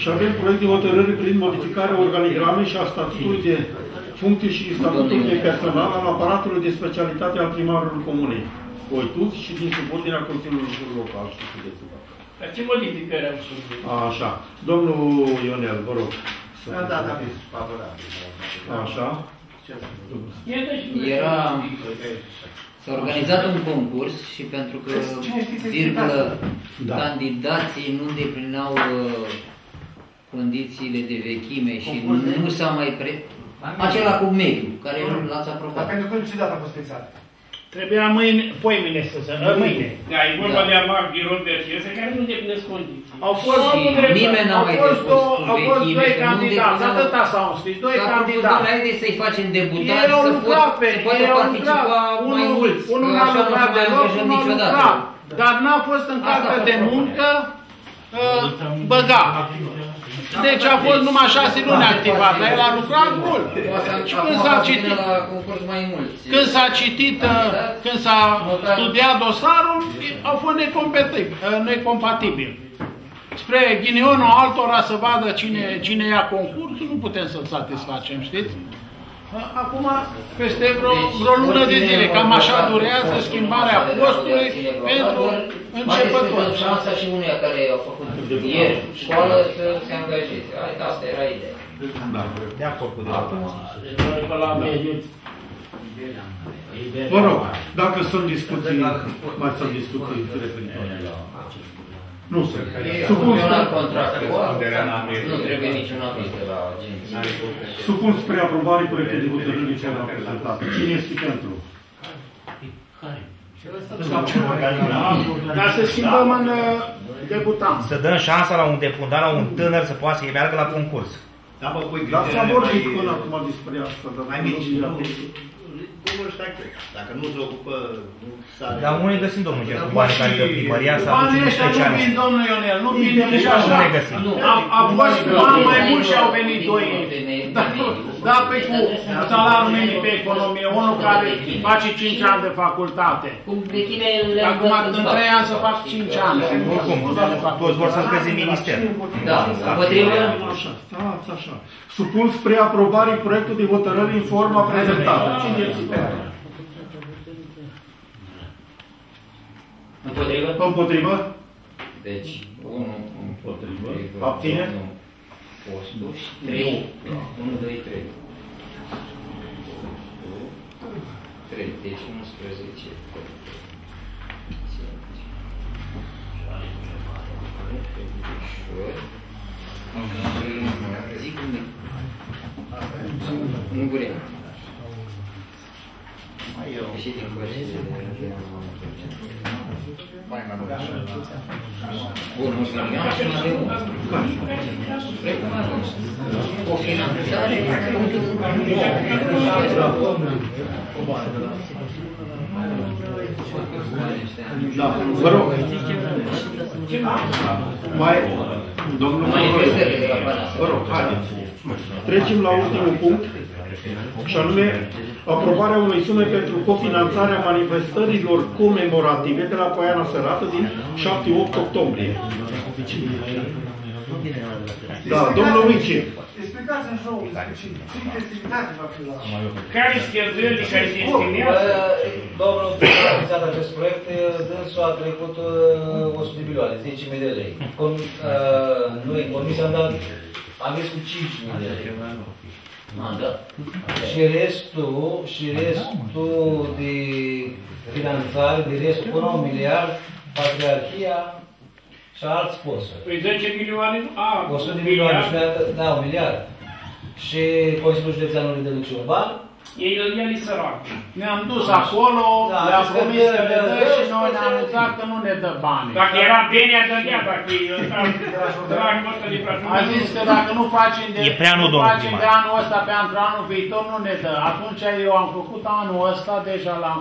și avem proiect de hotărâre privind modificarea organigramei și a statutului de funcție și statutului de personal al aparatului de specialitate al primarului comunei. Oituz și din subordinea Consiliului Local și județul. Dar ce modificări au fost? Așa. Domnul Ionel, vă rog. să- Da, da, da, favorabil. Așa. Era... S-a organizat un concurs și pentru că, virgulă, Da. candidații nu îndeplineau uh, condițiile de vechime și nu s-a mai pre... Acela cu mediu, care l-ați Dar aprobat. pentru că ce dată a fost fixat? Trebuia mâine, poimine să se... Mâine. Da, e vorba de amag, birou de ăsta care nu îndeplinesc condiții. Au fost, Și nimeni n-a au mai fost, depus două, cu au fost vechime, doi că nu candidați, depuneau- atâta s-au înscris, doi S-a propus, candidați. domnule, haideți să-i facem debutați, Ei au să, lucrat pot, pe, să poată ei au participa lucrat. mai Unul- mulți. Unul că n-a așa nu lucrat se mai deloc, angajăm unul a niciodată. lucrat. Dar n-a fost în Asta cartea a de fost muncă uh, băgat. Deci a fost numai șase luni activat, dar el a lucrat mult. Și când s-a citit, la concurs mai mulți. când s-a citit, uh, când s-a studiat dosarul, au fost necompatibili. uh, necompatibili. Spre ghinionul altora să vadă cine, cine ia concursul, nu putem să-l satisfacem, știți? Uh, Acum, peste vreo, vreo lună de zile, cam așa durează schimbarea postului pentru începători. Mai șansa și uneia care au făcut ieri școală să se angajeze. Hai, Asta era ideea. Da. De acord cu Vă rog, dacă sunt discuții, mai sunt discuții referitoare la... Nu sunt. E Supun funcțional spre, contractual, nu trebuie niciun aviz de la agenție. supun spre aprobare proiectul de hotărâre în forma prezentată. Cine este pentru? Ca să schimbăm în uh, debutant. Să dăm șansa la un deputat, la un tânăr să poată să meargă la concurs. Da, bă, pui Dar s-a criteriile vorbit mai- până acum despre asta, dar mai nu mici. Știu Nu, dacă- cum își fac? Dacă nu se ocupă, nu sare. Dar unde găsim, domnul Ger, cu banii care dă primăria să Banii aducem un ăștia nu vin, specialist? domnul Ionel, nu vin Deci nici nu așa. le găsim. A, a fost bani mai mulți și au venit doi. Da, da, pe cu salariul minim pe economie, unul care face 5 ani de facultate. Cum vechime le-am Acum, dat în în 3 fapt. ani să fac 5 ani. Oricum, toți vor să lucreze în minister. Da, împotrivă? Așa, stați așa. Supun spre aprobare proiectul de hotărâre în forma prezentată. Cine este pentru? Împotrivă? Împotrivă? Deci, 1 împotrivă. Abține? Postul și 3. 1, 2, 3. 3, deci 11. Zic cum e. nu știu, nu știu, nu știu. O finanțare, Da, vă rog. Mai, domnul Manifestările la Banat. Vă rog, haideți. Trecem la ultimul punct, și anume aprobarea unei sume pentru cofinanțarea manifestărilor comemorative de la Poiana Sărată din 7-8 octombrie. Da, domnul Mici. Explicați-mi și nouă despre ce ce festivitate va fi la... Care sunt cheltuielile care se estimează? Domnul care a realizat acest proiect, dânsul a trecut uh, 100 de milioane, 10.000 de lei. Com, uh, noi, comisia am dat, am mers cu 5.000 de lei. Ah, da. Și restul, și restul de finanțare, de restul până la un miliard, Patriarhia și alți sponsori. Păi 10 milioane, a, 100 de milioane, și mi-a dat- da, un miliard. și Consiliul Județean nu le dă niciun ban. Ei îl ia sărac. Ne-am dus acolo, Da, le-am deci promis că să ne dă dă și și noi se- ne-am anunțat că nu ne dă bani. Dacă era bine, ar dădea, dacă e ăsta, dragul ăsta de A zis că dacă nu facem de, E prea nu, nu domnul facem primar. de anul ăsta pe pentru anul viitor, nu ne dă. Atunci eu am făcut anul ăsta deja la,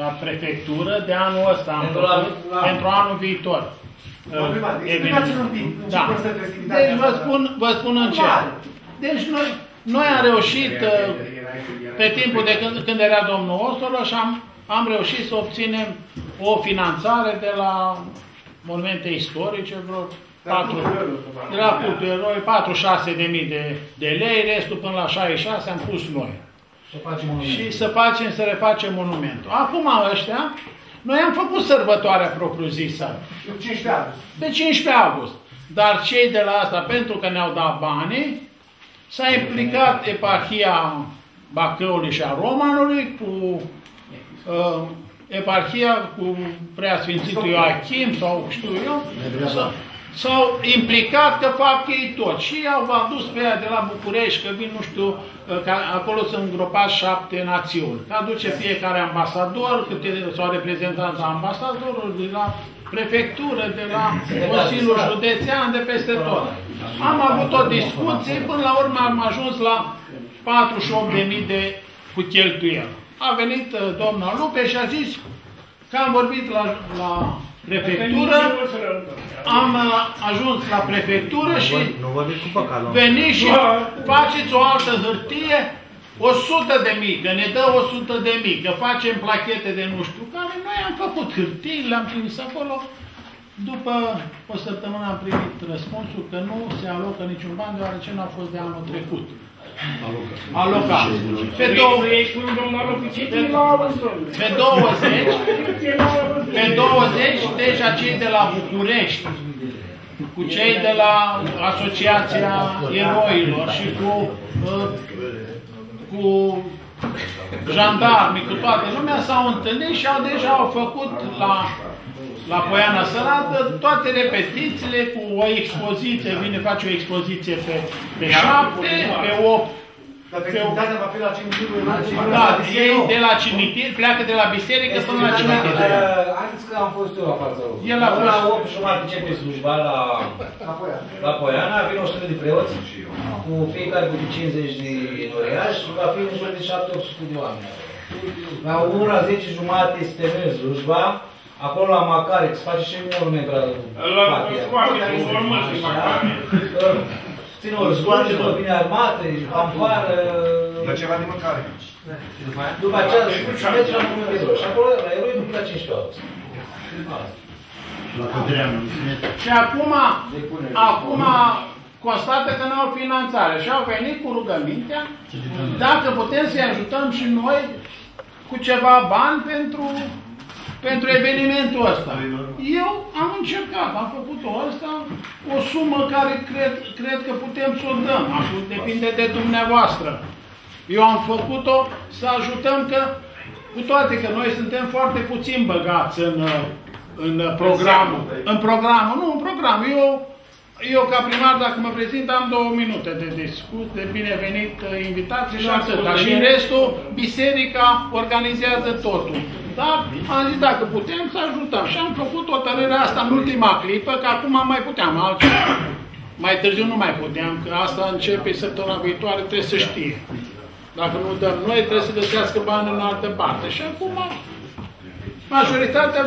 la prefectură, de anul ăsta am Pentru făcut, anul- la- pentru anul viitor. Domnul primar, Uh, explicați-ne un pic în ce Da. constă festivitatea Deci vă asta. spun, vă spun în ce. Mare. Deci noi, noi am reușit uh, pe timpul de când, când era domnul Ostolă și am, am reușit să obținem o finanțare de la monumente istorice, vreo 4, de la cultul eroi, 46 de mii de, de lei, restul până la 66 am pus noi. Să facem un Și să facem, să refacem monumentul. Acum ăștia, noi am făcut sărbătoarea propriu-zisă. În 15 august. Pe 15 august. Dar cei de la asta, pentru că ne-au dat banii, s-a implicat eparhia Bacăului și a Romanului cu uh, eparhia cu Preasfințitul Ioachim sau știu eu, s-au- s-au implicat că fac ei tot. Și au adus pe ea de la București, că vin, nu știu, uh, că acolo sunt îngropați șapte națiuni. Că aduce fiecare ambasador, câte sau reprezentanța ambasadorului de la prefectură, de la Consiliul Județean, de peste tot. Am avut o discuție, până la urmă am ajuns la 48.000 de cu cheltuieli. A venit uh, domnul Lupe și a zis că am vorbit la, la prefectură, am uh, ajuns la prefectură și Nu vorbiți cu păcat, domnule. veniți și faceți o altă hârtie 100 de mii, că ne dă 100 de mii, că facem plachete de nu știu care. Noi am făcut hârtii, le-am trimis acolo. După o săptămână am primit răspunsul că nu se alocă niciun ban, deoarece nu a fost de anul trecut. Alocat. Pe, două, pe 20, pe 20, deja cei de la București, cu cei de la Asociația Eroilor și cu, uh, cu jandarmii, cu toată lumea, s-au întâlnit și au deja au făcut la, la Poiana Sărată toate repetițiile cu o expoziție, vine face o expoziție pe, pe 7, pe 8, Dar festivitatea va fi la cimitirul da, ei de la cimitir, pleacă de la biserică până la cimitir. Haideți că am fost eu la fața lor. El a La fost. 8 jumate începe slujba la, la Poiana, vin 100 de preoți, cu fiecare cu 50 de enoriași și va fi în jur de 7-800 de oameni. La 1 la 10 jumate se termină slujba, acolo la Macare, se face și un monument la La Patia. scoate cu urmă și Macare. Ține o scoate, după vine armată, fanfară... Dar ceva de mâncare. După aceea se merge la monument de eroi. Și acolo, la eroi, după la 15 august. La Codreanu. Și acum, acum constată că nu au finanțare și au venit cu rugămintea dacă putem să-i ajutăm și noi cu ceva bani pentru, pentru evenimentul ăsta. Eu am încercat, am făcut-o ăsta, o sumă care cred, cred că putem să o dăm. Acum depinde de dumneavoastră. Eu am făcut-o să ajutăm că, cu toate că noi suntem foarte puțin băgați în, în programul. În programul, nu, în program. Eu, eu ca primar, dacă mă prezint, am două minute de discut, de binevenit uh, invitații și atât. Și în restul, biserica organizează totul. Dar am zis, dacă putem, să ajutăm. Și am făcut hotărârea asta în ultima clipă, că acum mai puteam altceva. Mai târziu nu mai puteam, că asta începe săptămâna viitoare, trebuie să știe. Dacă nu dăm noi, trebuie să găsească bani în altă parte. Și acum majoritatea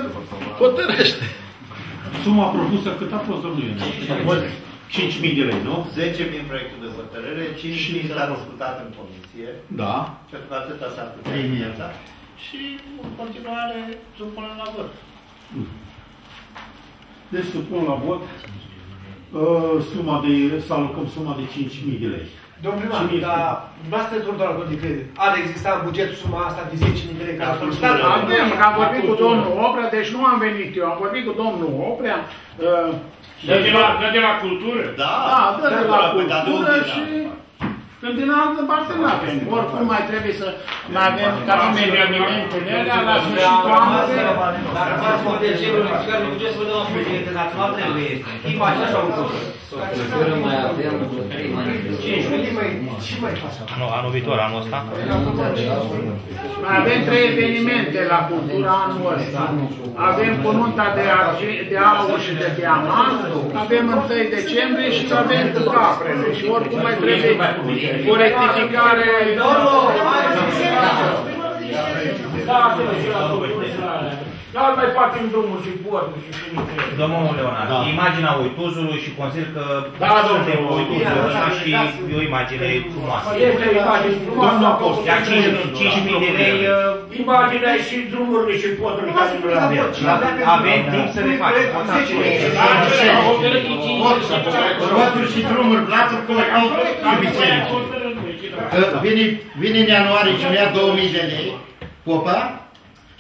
hotărăște. Suma propusă cât a fost, domnule? A fost 5.000 de lei, nu? 10.000 în proiectul de hotărâre, 5.000 s-a discutat în comisie, Da. pentru că atâta s-ar putea 3.000. finanța. Și în continuare supunem la vot. Deci supun la vot uh, suma de, să alocăm suma de 5.000 de lei. Domnul primar, Și mie dar dumneavoastră într-un doar cont de credit. Ar exista în buget suma asta de 10.000 de lei care a solicitat? Avem, că am vorbit cu domnul Oprea, deci nu am venit eu, am vorbit cu domnul Oprea. Uh, Dă de la, dă de la cultură? Da, da, dă de la păi, dar de cultură unde, și... Când din altă parte nu avem. Oricum mai trebuie să mai avem ca nume evenimentele alea la sfârșitul anului. Dacă faci un decembrie, care nu puteți să vă dăm un buget internațional, trebuie este. Timp așa și-au lucrat. Fără mai avem trei manifestații. Nu, anul viitor, anul ăsta. Mai avem trei evenimente la cultura anul ăsta. Avem cu nunta de, arge- de aur și de diamant, avem 1 decembrie și avem cu caprele. Și oricum mai trebuie o rectificare. Da, să și la cultură și la alea. Dar mai facem drumuri și porturi și finite. Domnul Leonard, Da. imaginea Uituzului și consider că Da, suntem domnul. Uituzul ăsta și e o imagine frumoasă. Este o imagine frumoasă. Domnul a fost. Iar 5.000 de lei... uh, Imaginea și drumurile și porturile care nu le avem. Avem timp să le facem. Voturi și drumuri, blaturi, cum au și biserici. Că Vine, vine în ianuarie și mi-a 2000 de lei, popa,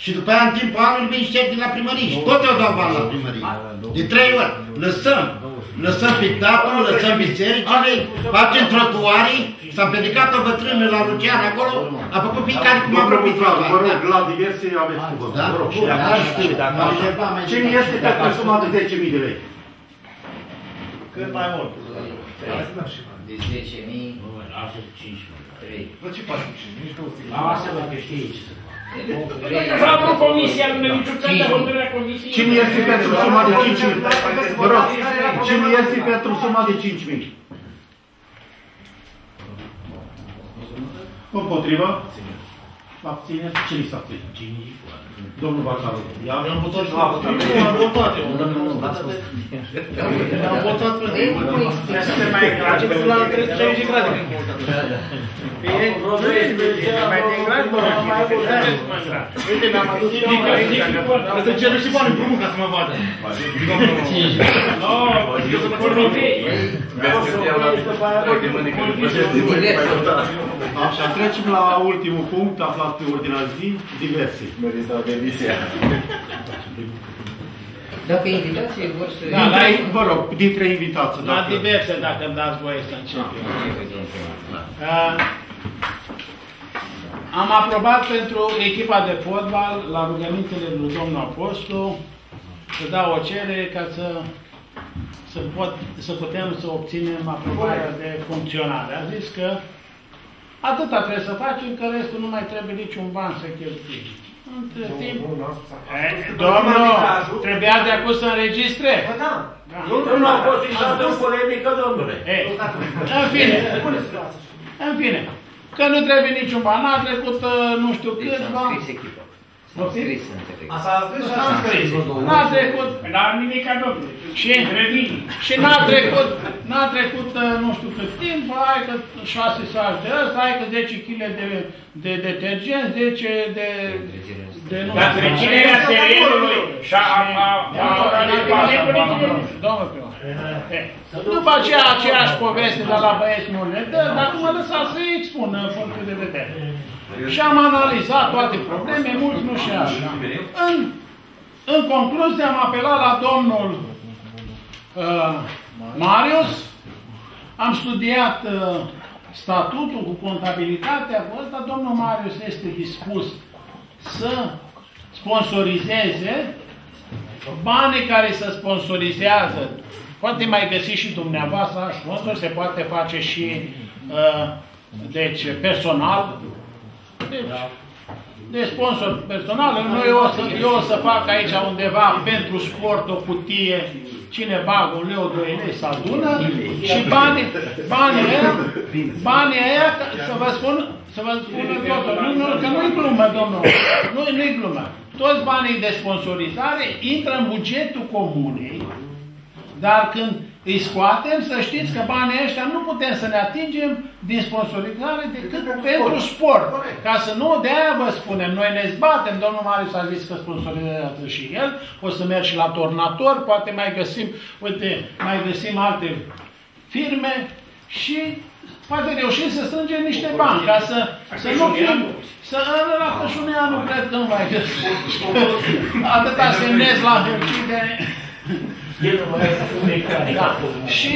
și după aia în timpul anului vin șef de la primărie și tot eu dau bani la primărie. De trei ori. Lăsăm. Lăsăm pictatul, lăsăm bisericile, facem trotuarii, s-a predicat o bătrână la Lucian acolo, a făcut fiecare cum a vorbit Vă trotuar. rog, la diverse aveți cuvânt. Da? Vă rog. Da, știu, dacă Așa. altceva mai Cine departe. este pentru suma de 10.000 de lei? Cât mai mult. De 10.000, Asta 5 3. Bă, ce faci cu cine? Nici 200 Asta vă că știi ce să fac. Vreau o comisia, nu mi-a niciun fel de hotărârea comisiei. Cine este pentru suma de 5.000? Vă rog, cine este pentru suma de 5.000? Împotrivă? Abține? Cine s-a abține? Domnul Vacaru. Ia am votat și la votat. Am votat eu. Am votat pe Trebuie să te mai îngrage pe la 360 grade. Mai te îngragi, bă, mai Uite, mi-am adus eu aici. Să cer și bani împrumut ca să mă vadă. Așa, trecem la ultimul punct aflat pe ordinea zi, diverse. Dacă invitații vor să... Da, la, Vă rog, dintre invitați. la dacă- diverse, dacă îmi dați voie să încep. eu. Uh, Am aprobat pentru echipa de fotbal, la rugămintele lui domnul Apostol, să dau o cerere ca să, să, pot, să putem să obținem aprobarea de funcționare. A zis că atâta trebuie să facem, că restul nu mai trebuie niciun ban să cheltuim. Între timp, Eh, domnul, trebuia de acum să înregistre. Da. Nu, nu a fost niciodată în polemică, domnule. Ei, în fine, în fine, că nu trebuie niciun ban, n-a trecut uh, nu știu Deci cât, am ba. scris echipa. Am scris, înțeleg. Asta a scris și N-a scris, n-a trecut, N-am nimic ca domnule. și, Revin. și n-a trecut, n-a trecut uh, nu știu cât timp, hai că 6 saci de ăsta, hai că 10 kg de, de detergent, 10 de... de nu Dar trecerea terenului și a... a- a- a- Domnul primar. Eh, După aceea, aceeași poveste de la băieți nu le dă, dar nu mă lăsa să expun uh, punctul de vedere. Și am analizat toate probleme, mulți nu și așa. În, în concluzie am apelat la domnul uh, Marius, am studiat uh, statutul cu contabilitatea, cu ăsta domnul Marius este dispus să sponsorizeze banii care se sponsorizează. Poate mai găsi și dumneavoastră sponsor, se poate face și uh, deci personal. Deci, de sponsor personal, noi o să, eu o să fac aici undeva pentru sport o cutie, cine bagă un leu, doi lei, să adună și banii, banii aia, banii aia, să vă spun, să vă spun totul, nu, nu, că nu-i glumă, domnul, nu, nu-i glumă. Toți banii de sponsorizare intră în bugetul comunei, dar când îi scoatem, să știți că banii ăștia nu putem să ne atingem din sponsorizare decât pentru sport. Ca să nu, de aia vă spunem, noi ne zbatem, domnul Marius a zis că sponsorizează și el, o să merg și la tornator, poate mai găsim, uite, mai găsim alte firme și poate reușim să strângem niște bani, ca să, să nu fim, să la Cășunea nu cred că nu mai găsim. Atâta semnez la hârtii de... Da. Și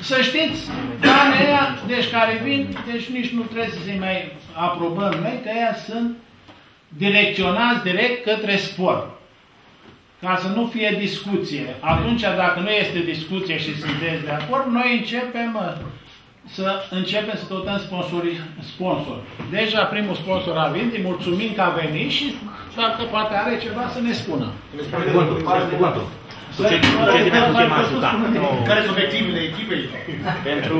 să știți, banii aia, deci care vin, deci nici nu trebuie să se mai aprobăm noi, că aia sunt direcționați direct către sport. Ca să nu fie discuție. Atunci, dacă nu este discuție și sunteți de acord, noi începem uh, să începem să căutăm sponsori, sponsor. Deja primul sponsor a venit, îi mulțumim că a venit și dacă poate are ceva să ne spună. Cuvântul, cuvântul. Cu ce, cu ce din putem ajuta? Care sunt obiectivele echipei? Pentru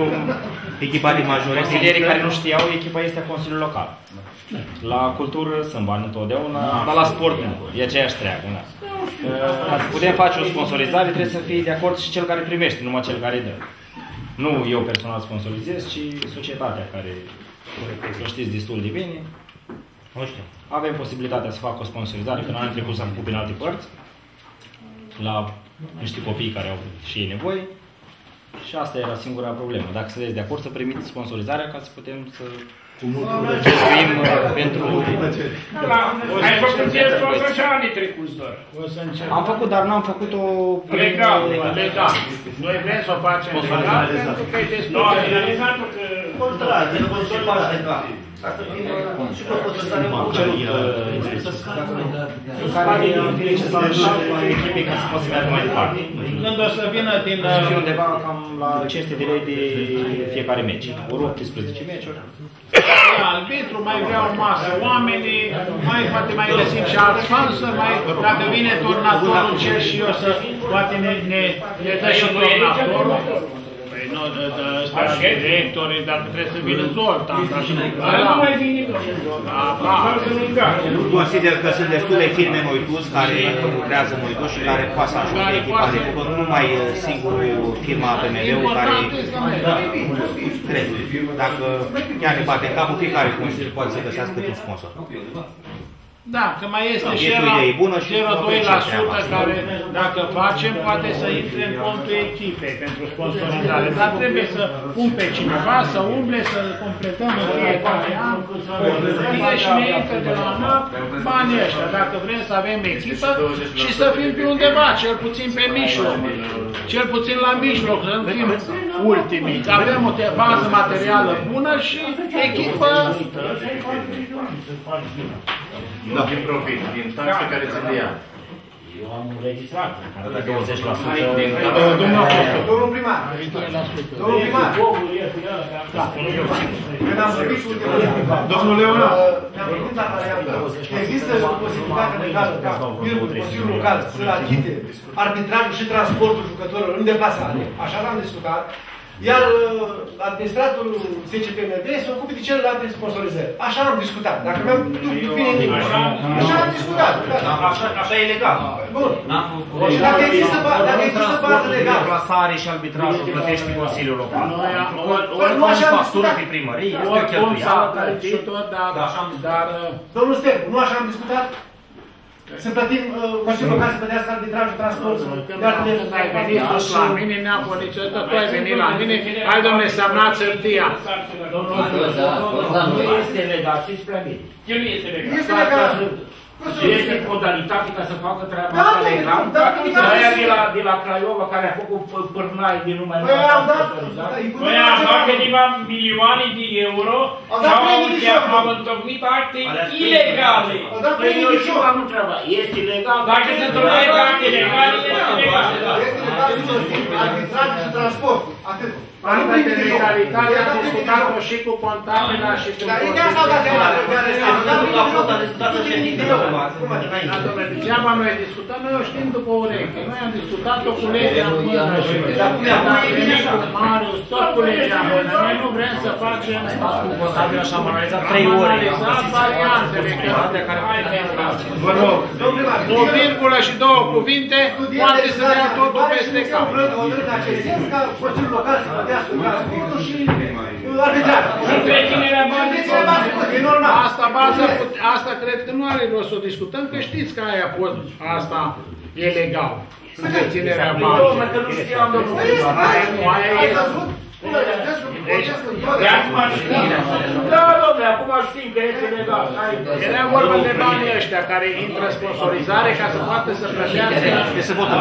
echipa din majore. Consilierii care nu știau, echipa este a Consiliului Local. La cultură sunt bani întotdeauna, dar la sport nu. E aceeași treabă. Na. Ca să putem face o sponsorizare, trebuie să fie de acord și cel care primește, numai cel care dă. Nu eu personal sponsorizez, ci societatea care o știți destul de bine. Nu știu. Avem posibilitatea să fac o sponsorizare, că în anul trecut s-am făcut prin alte părți, la niște copii care au și ei nevoie. Și asta era singura problemă. Dacă sunteți de acord să primiți sponsorizarea ca să putem să găsuim uh, pentru... Ai făcut ție sponsor și anii trecuți doar. O să încep. Am făcut, dar n-am făcut-o prin... Legal. Legal. Noi vrem să o facem legal, pentru că e destul Nu, de... finalizat-o că... Contrar, de consultare legal. Ca să fie și cu procesare Am cerut care fie ce s-a întâmplat cu echipei ca să poată să meargă mai departe. Când o să vină din... Să fie undeva cam la 500 de lei de fiecare meci. Ori 18 meciuri. arbitru, mai vreau masă oamenii, mai poate mai găsim și alți sponsori, mai, dacă vine tornatorul, cer și eu să, poate ne, ne, ne dă și tornatorul. Păi nu, de, de ăsta, directorii, dacă trebuie să vină Zoltan, dar și Dar nu mai vine Da, da. Consider că sunt destule firme Moitus care lucrează Moitus și care poate să ajute echipa de echipă, nu numai uh, singurul firma BMW-ul care cred. Dacă chiar ne bate în capul, fiecare consiliu poate să găsească un sponsor. Da, că mai este Da, și este o idee bună și 0,2% care, dacă facem, poate să intre în contul echipei pentru sponsorizare. Dar trebuie să pun pe cineva, să umble, să completăm în fiecare an o hârtie și ne intră de la noi banii ăștia. Dacă vrem să avem echipă și să fim pe undeva, cel puțin pe mijloc. Cel puțin la mijloc, să nu fim ultimii. Că avem o te- bază materială bună și echipă Da. Din profit, din taxe care ți le ia. Eu am înregistrat. Arată 20%. Domnul primar. Domnul primar. Când am vorbit cu Domnul Leonard. Ne-am gândit la variantă. Există o posibilitate legală ca firmul Consiliul Local să achite arbitrajul și transportul jucătorilor în deplasare. Așa l-am discutat. Iar uh, administratorul SCPMD se ocupe de celelalte sponsorizări. Așa am discutat. Dacă mi-am tu bine nimic. Așa am discutat. Așa, așa e legal. Bun. Și dacă există, ba- dacă există bază legală. Plasare și arbitrajul plătește Consiliul Local. Noi am- Ori ori- ori nu faci așa am factură discutat. pe primărie, este o Oricum s-a cheltuială. plătit tot, dar, dar uh, Domnul Stepu, nu așa am discutat? Să plătim, uh, Consiliul Local să plătească arbitrajul transportului. Când Iar când ai venit sus la mine, ne-am poliționat, tu ai venit la mine, hai domne, semnați hârtia. Domnul, nu este legal, știți prea bine. El nu este legal. Este legal. Este modalitate ca să facă treaba Da, asta da, legal. da, da, da. Aia de la, de la Craiova care a făcut p- pârnai din numai Păi am dat, sponsorizat. Noi am dat câteva milioane de euro Am și dat au, premii de șoc. am întocmit acte ilegale. Am dat Păi premii eu de știu, șoc. am întrebat. Este legal? Dacă se întâmplă acte ilegale, este legal. Este legal să plătim arbitrajul și transportul. Atât. Partea de legalitate am discutat-o și cu contabila și cu... Dar e de asta dat de la A fost a discutat în ședință. Da, domnule, degeaba noi discutăm, noi o știm după ureche. Noi am discutat-o cu legea în mână și am venit cu Marius, tot cu legea în mână. Noi nu vrem să facem... Cu contabil așa am analizat Am 3 ore. analizat variantele, că Vă rog. Domnule primar, o virgulă și două cuvinte, poate să dea totul peste cap. În acest sens, ca Consiliul Local să plătească transportul și uh, arbitrajul. Întreținerea banilor. Întreținerea banilor, e normal. Asta, bază, asta cred că nu are rost să o discutăm, că știți că aia pot, asta e legal. Întreținerea banilor. Domnule, că nu știam, domnule. Aia nu, aia Ai este. văzut? Cum le vedeți cu protestul tot? De acum știrea. Da, domnule, acum știm că este legal. Era vorba de banii ăștia care intră sponsorizare ca să poată să plătească. Deci să votăm.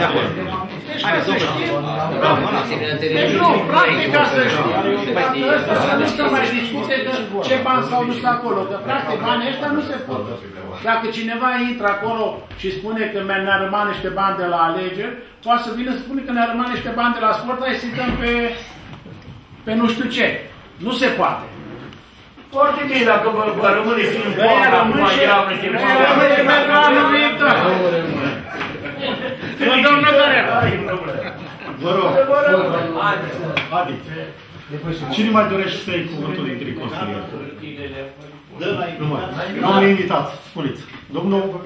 De acord. Deci ca să știm. Deci nu, practic ca să știm. Ăsta să nu se mai discute că ce bani s-au dus acolo. Că practic banii ăștia nu se pot. Dacă cineva intră acolo și spune că ne-a rămas niște bani de la alegeri, poate să vină să spune că ne-a rămas niște bani de la sport, hai să dăm pe, pe nu știu ce. Nu se poate. Foarte bine, dacă vă, vă rămâne film Că ea rămâne și ea rămâne pentru anul viitor. Nu, domnul Dorel. Vă rog, haideți. Cine mai dorește să iei cuvântul dintre consilieri? Nu mai. Am invitat, spuneți. Domnul...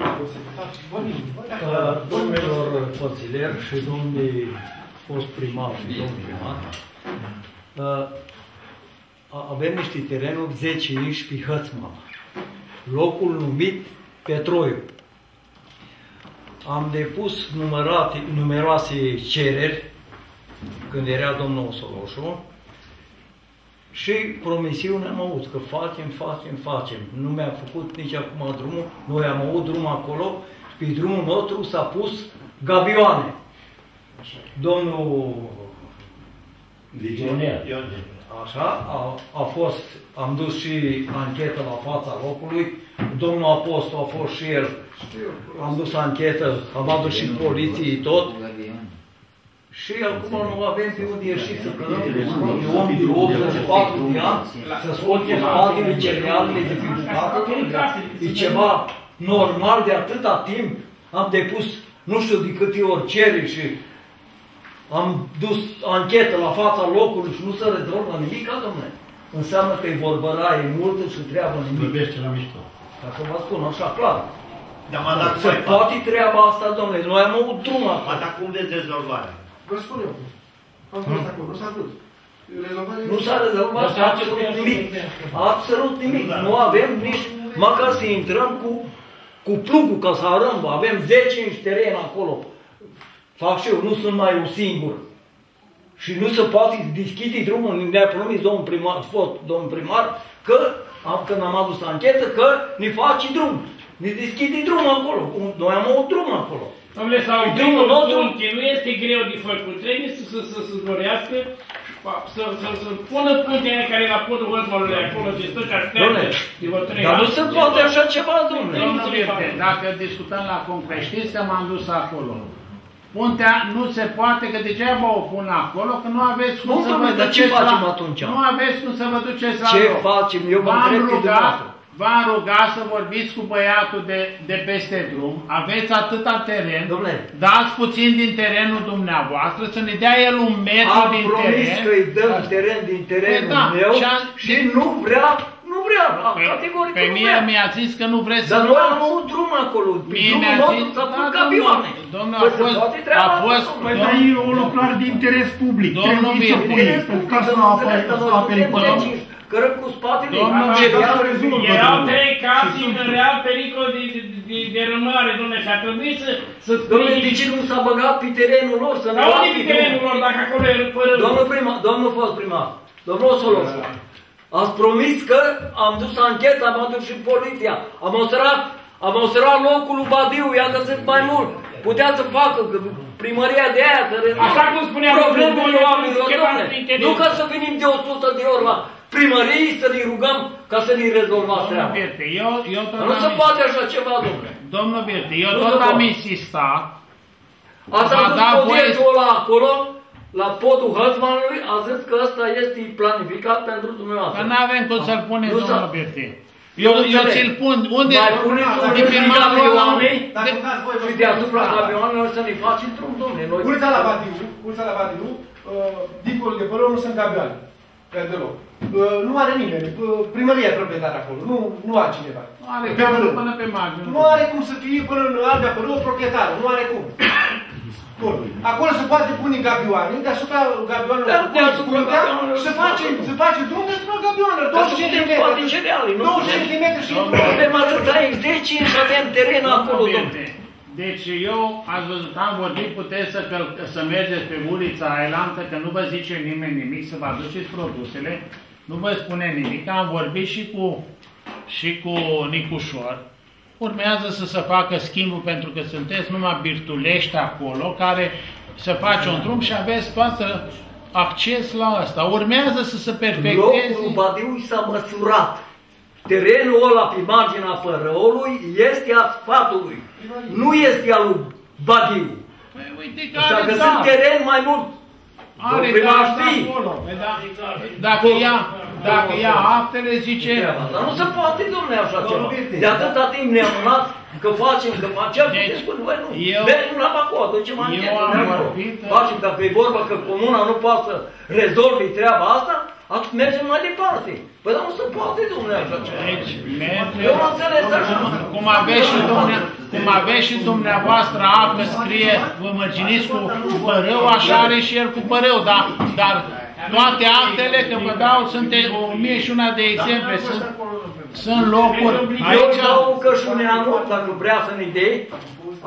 Uh, Domnilor consilieri și domnii fost primar și domnul primar, uh, a- avem niște terenuri 10 inși pe Hățman, locul numit Petroiu. Am depus numerate, numeroase cereri când era domnul Soloșu și promisiunea am avut că facem, facem, facem. Nu mi-a făcut nici acum drumul, noi am avut drumul acolo. Și pe drumul nostru s-a pus gabioane. Domnul Vigionier. Așa, a, a fost, am dus și anchetă la fața locului, domnul Apostol a fost și el, am dus anchetă, am adus și poliții tot, și acum nu avem pe unde ieși să călăm un om de 84 de ani, să scoate spatele cerealele de pe bucată, e ceva normal de atâta timp, am depus nu știu de câte ori cere și am dus anchetă la fața locului și nu se rezolvă nimic, domnule. Înseamnă că e vorbăraie multă și treabă nimic. Vorbește la mișto. Dacă vă spun așa, clar. Dar mă, dacă Se mai poate treaba asta, domnule. Noi am avut drum Mă, acum. dar cum veți rezolvarea? Vă spun eu. Am fost acolo, nu s-a dus. Rezolvarea Nu s-a rezolvat Nu s-a absolut făcut nimic. nimic. Absolut nimic. Nu avem nici, măcar să intrăm cu, cu plugul ca să arăm. Avem 10 inși teren acolo. Fac și eu, nu sunt mai un singur. Și nu se poate deschide drumul. Ne-a promis domnul primar, fost domnul primar, că am, când am adus anchetă, că ne face drum. Ne deschide drumul acolo. Noi am avut drum acolo. Domnule, sau Drumul drumul nostru- nostru, nu este greu de făcut, trebuie să, să, să, să dorească, să, să, să pună punctele care e la podul Văzmărului acolo, ce stă și așteaptă Domnule, de vreo trei dar nu ani. se poate așa ceva, domnule. Domnul Virte, dacă discutăm la concret, știți că m-am dus acolo. Puntea nu se poate, că degeaba o pun acolo, că nu aveți cum Nu, să vă domnule, dar ce duceți facem la... atunci? Nu aveți cum să vă duceți la Ce loc. facem? Eu vă V-am întreb pe rugat, dumneavoastră. V-am rugat să vorbiți cu băiatul de, de peste drum, aveți atâta teren, Domnule. dați puțin din terenul dumneavoastră, să ne dea el un metru Am din promis teren. că îi dăm teren din terenul Da, meu și a- și nu vrea, nu vrea, categoric Pe nu mine vrea. mi-a zis că nu vreți Dar să noi am luați. avut drum acolo, pe Mie drumul mi-a nostru zis- s-a da, pus domnule, camioane. domnule, Păi a se fost- poate treaba a asta, fost- domnule. Păi dar e o lucrare de interes public. Domnul Trebuie să Virte. pui ca să apere, să apere până Cărăm cu spatele, Domnul ce Virte. ia să rezolvă. Erau domnule. trei case în real pericol de, de, de, de rămare, domnule, și a trebuit să, să Domnule, de ce nu s-a băgat pe terenul lor să ne Dar unde lase e terenul lor, dacă acolo e părâul? Domnul primar, domnul fost primar, domnul Solos, ați promis că am dus anchetă, am adus și poliția, am măsurat, am măsurat locul lui Badiu, i-a găsit mai mult. Putea să facă că primăria de aia să rezolvă Așa cum spunea domnul problemele Boniu, oamenilor, ceva domnule. prin interior. Nu ca să venim de 100 de ori la primărie să ne rugăm ca să ne rezolvați Domnul treaba. Birte, eu, eu tot Nu am se ins- poate așa ceva, domnule. Domnul Birte, eu Nu tot se am poate. insistat. Ați Va adus da voie- podietul ăla acolo, la podul Hăzmanului, a zis că ăsta este planificat pentru dumneavoastră. Că nu avem cum să-l punem, Nu s-a- domnul Birte. Eu, Nu eu înțeleg. ți-l pun. Unde? Mai puneți un de pe malul ăla, camioane Dacă vreți voi, vă și spun deasupra ceva. camioanelor să ne facem drum, domne. Noi Curța la Badiu, curța la Badiu, uh, dincolo de părău nu sunt gabioane. Pe deloc. Uh, nu are nimeni. Uh, primăria e proprietar acolo. Nu, nu altcineva. Nu are Pe cum părâu. până pe margine. Nu are cum să fie până în Albia Părâu proprietar. Nu are cum. Bun. Acolo se poate pune gabioane, deasupra gabioanelor Dar se pune deasupra puntea gabioanelor și se se face, face se face drum deasupra gabioanelor. Ca 2 să putem cm. scoate cereale, nu 2 putem. cm și Nu avem atâta exercii și avem teren acolo, Domnul domne. Birte, Deci eu, ați văzut, am vorbit, puteți să, căl- să mergeți pe ulița Ailantă, că nu vă zice nimeni nimic, să vă aduceți produsele. nu vă spune nimic, am vorbit și cu, și cu Nicușor. Urmează să se facă schimbul pentru că sunteți numai birtulești acolo care să face un drum și aveți toată acces la asta. Urmează să se perfecteze. Locul Badiului s-a măsurat. Terenul ăla pe marginea fărăului este a sfatului. Nu este al lui Badiu. Păi uite că S-a are găsit da. teren mai mult. Are Domnul primar da, știe. acolo. Păi da. Dacă ia, dacă ia actele, zice... Dar nu se poate, domnule, așa ceva. De atâta timp ne-am luat că facem, că facem, deci, ce spun, băi, nu. eu- Mergem la Bacău, aducem eu anchetă. am mergem. vorbit- Facem, dacă e vorba că comuna nu poate să rezolve treaba asta, atunci mergem mai departe. Păi dar nu se poate, domnule, așa ceva. Deci, merge, Eu nu înțeles așa. cum aveți și, dumne, cum aveți și dumneavoastră actă scrie, vă mărginiți cu părău, așa are și el cu părău, dar, dar toate actele, că vă dau, sunt o mie și una de exemple, sunt, sunt locuri. Eu Aici, dau Cășuneanu, dacă vrea să ne dea,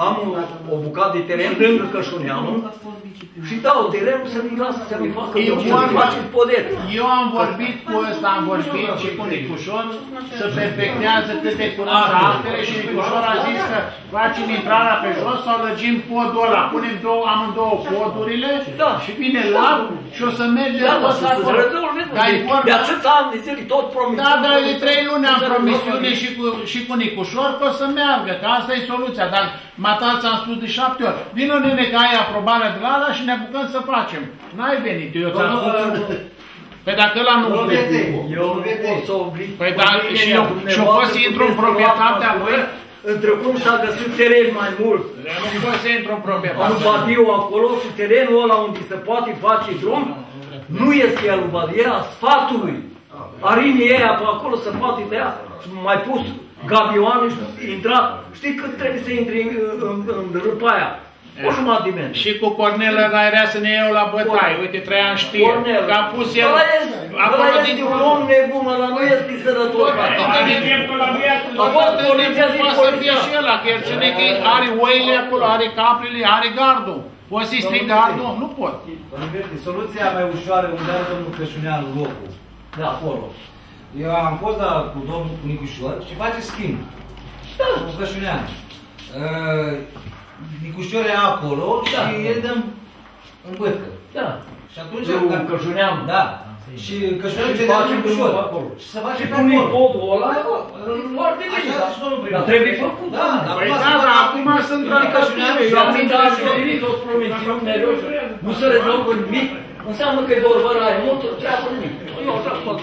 am o, o bucată de teren lângă Cășuneanu și dau terenul să-mi lasă să mi facă, Eu să-mi am- faceți podet. Eu am vorbit cu ăsta, am vorbit și cu Nicușor să perfectează cât de curând actele și Nicușor a zis că facem intrarea pe jos sau lăgim podul ăla, punem două, amândouă podurile și vine la și o să mergem Da, toți să se acolo. rezolve. Dar e vorba- De atâția ani de zile tot promisiuni. Da, dar de trei luni am Nu se promisiune rezolvă și cu, și cu Nicușor că o să meargă, că asta e soluția. Dar Matați am spus de șapte ori. Vino nene că ai aprobarea de la ala și ne apucăm să facem. N-ai venit, eu ți-am spus. Păi dacă ăla nu Eu vede. eu nu pot să oblig Păi da, și eu, și eu pot să intru în proprietatea lui? Între cum s-a găsit teren mai mult. Nu pot să intru în Am proprietatea. Badiu acolo și terenul ăla unde se poate face drum, nu este al lui Badiu, e a sfatului. Arinii aia pe acolo se poate tăia și mai pus gabioane și intrat. Știi cât trebuie să intri în, în, în râpa aia? O jumătate de metru. Și cu Cornel ăla era să ne iau la bătaie. Uite, Traian știe. Cornel. Că a pus el... Ăla este, Acolo ăla din este un om nebun, ăla nu este sănătos. A fost poliția din Poate să fie poliția. și ăla, că el ține că are oile acolo, are caprile, are gardul. Poți să-i stric gardul? Nu pot. Soluția mai ușoară unde are domnul Cășunean locul. Da, acolo. Eu am fost la, cu domnul Nicușor și face schimb. Da. Cu Cășunean. Uh, Nicușor e acolo și el dă în- în bătcă. Da. Și atunci... Eu Cășunean. Da. Și Cășunean Și ce face face Nicușor. drumul acolo. Și se face pe Pune acolo. podul ăla, foarte bine. Așa da. și domnul primar. Dar trebuie făcut. Da, da. Păi Acum da, sunt dar la- acum sunt la la Cășunean Cășunean și am și intrat am și venit tot promisiuni mereu. Nu se rezolvă nimic. Înseamnă că e vorba la nu se treabă nimic. Eu așa fac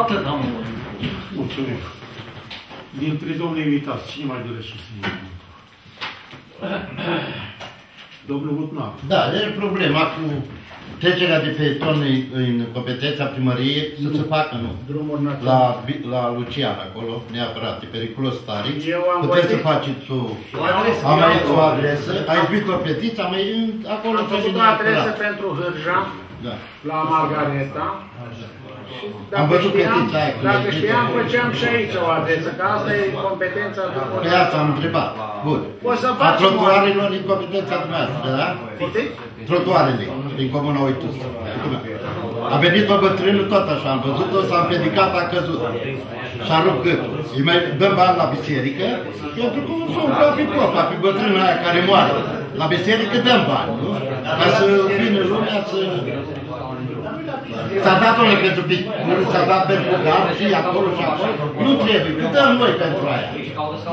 Atât am Mulțumim. Dintre domnii invitați, cine mai dorește să fie? Domnul Butnar. Da, e problema cu trecerea de peton în, în competența primăriei să se facă, nu? Drumuri La, la Lucian, acolo, neapărat, e periculos tare. Eu am Puteți să vorbit- faceți o, O adresă. am aici o adresă, ai zis o petiță, am mai acolo Am pe făcut o linia adresă curată. pentru Hârja, Da. la Margareta. Și Am văzut știam, petiția aia cu Dacă legătură. știam, făceam și aici o adresă, că asta e competența Pe asta am întrebat. Bun. O să A facem trotuarelor din competența dumneavoastră, da? Trotuarele din Comuna Oitus. A venit o bătrână tot așa, am văzut-o, s-a împiedicat, a căzut. Și-a rupt gâtul. Îi mai dăm bani la biserică, pentru că nu sunt ca pe copa, pe bătrâna aia care moare. La biserică dăm bani, nu? Ca să vină lumea să... S-a dat unul pentru picuri, s-a dat pentru gar și acolo și acolo. Nu trebuie, că dăm noi pentru aia.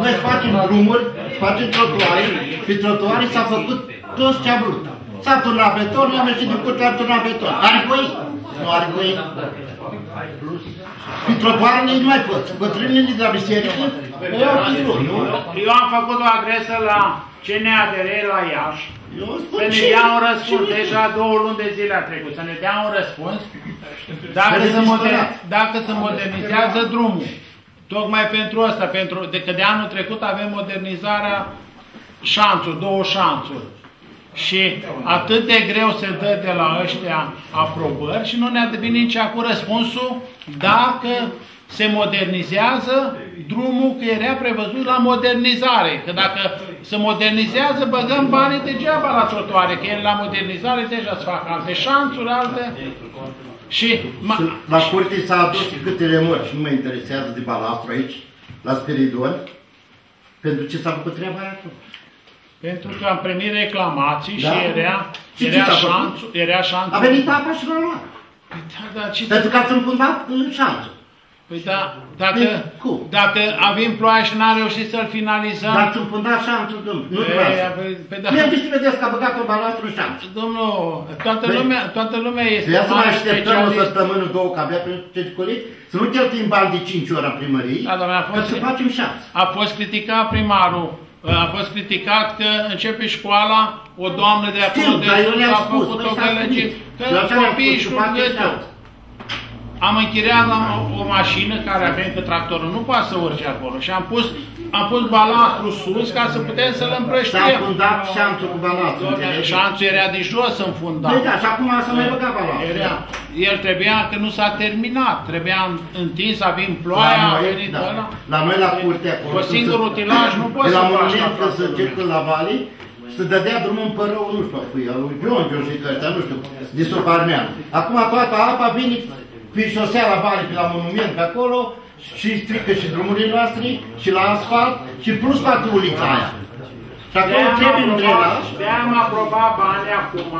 Noi facem drumuri, facem trotuare, pe trotuare s-a făcut tot ce a vrut. S-a turnat beton, am ieșit din curte, am turnat beton. Are voi? Nu are voi? Pe trotuare nici nu mai pot. Bătrânii de la biserică, ei au fi drum, nu? Eu am făcut o adresă la CNADR la Iași. Să ne ce- dea un răspuns. ce- Deja două luni de zile a trecut. Să ne dea un răspuns. Dacă Să ne se, moder, disperat. dacă se modernizează drumul. Tocmai pentru asta, pentru, de că de anul trecut avem modernizarea șanțuri, două șanțuri. Și atât de greu se dă de la ăștia aprobări și nu ne-a venit nici acum răspunsul dacă se modernizează drumul, că era prevăzut la modernizare. Că dacă se modernizează, băgăm banii degeaba la trotuare, că el la modernizare deja se fac alte șanțuri, alte... Și ma- La curte s-a adus câtele morți, nu mă interesează de balastru aici, la Spiridon. Pentru ce s-a făcut treaba aia acolo? Pentru că am primit reclamații Da. și era, Și ce era, s-a făcut? șanțul, era șanțul. A venit apa și l-a luat. Da, da, ce Pentru că ați înfundat în șanțul. Păi da, dacă, dacă avem ploaie și n-am reușit să-l finalizăm... Dar ați înfundat șanțul, domnule. Nu Ei, dumneavoastră. păi, păi da. Mie de ce vedeți că a băgat o balastru în șanț? Domnul, toată Păi, lumea, toată lumea este Trebuia să mai mare așteptăm o specialist. săptămână, două, că abia pentru ce colit, să nu cheltuim bani de 5 ore în primărie, Da, doamne, a că fost, să facem șanț. a fost criticat primarul, a fost criticat că începe școala, o doamnă de acolo Știu, de dar eu sus le-am a spus, făcut băi, o stați gălăgie, puțin. că Eu așa le-am copiii spus, și și nu fac de așa. tot. Am închiriat la o, o mașină care avem că tractorul nu poate să urce acolo și am pus, am pus balastru sus ca să putem să-l S-a împrăștiem. înfundat șanțul cu balastru, Doamne, înțelegi? Șanțul era de jos înfundat. Păi da, și acum să mai băga balastru. Era, el trebuia, că nu s-a terminat, trebuia întins, avem ploaia, La a noi, venit da. ăla. La noi la curte acolo. Cu singur utilaj nu poți de să la faci monument la că se toată circulă la vale, să dădea drumul în părău, nu știu, cui, al lui Gheorghe, și că ăștia, nu știu, de Soparmean. Acum toată apa vine pe șosea la vale, pe la monument, pe acolo, și strică și drumurile noastre, și la asfalt, și plus toată ulița aia. Și acolo De-aia am trebuie un aprobat- drenaj. De-aia am aprobat banii acum,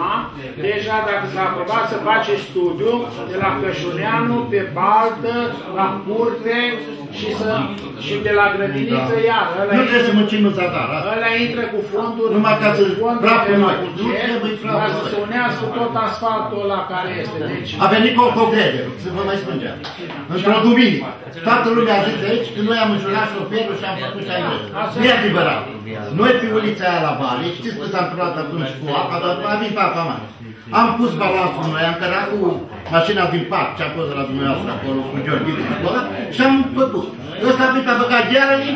deja dacă s-a aprobat să face studiu de la Cășuneanu, pe Baltă, la Curte și, să, și de la Grădiniță Da. iar. Ăla Nu trebuie intră- să muncim în zadar, asta. Ăla intră cu fonduri, Numai ca să- cu fonduri praful de la noi. Nu buget, trebuie praful ca să noi. se unească tot asfaltul ăla care este. Deci, A venit cu autogrederul, să vă mai spuneam. Într-o duminică. Toată lumea a zis aici că noi am înjurat șoferul și am făcut și aici. Nu e adevărat. Noi pe ulița aia la Vale, știți că s-a întâmplat atunci cu apa, dar a venit apa mare. Am pus balansul noi, am cărat cu mașina din parc, ce a fost la dumneavoastră acolo, cu Gheorghe acolo, și am făcut. Ăsta a venit a băgat ghearele,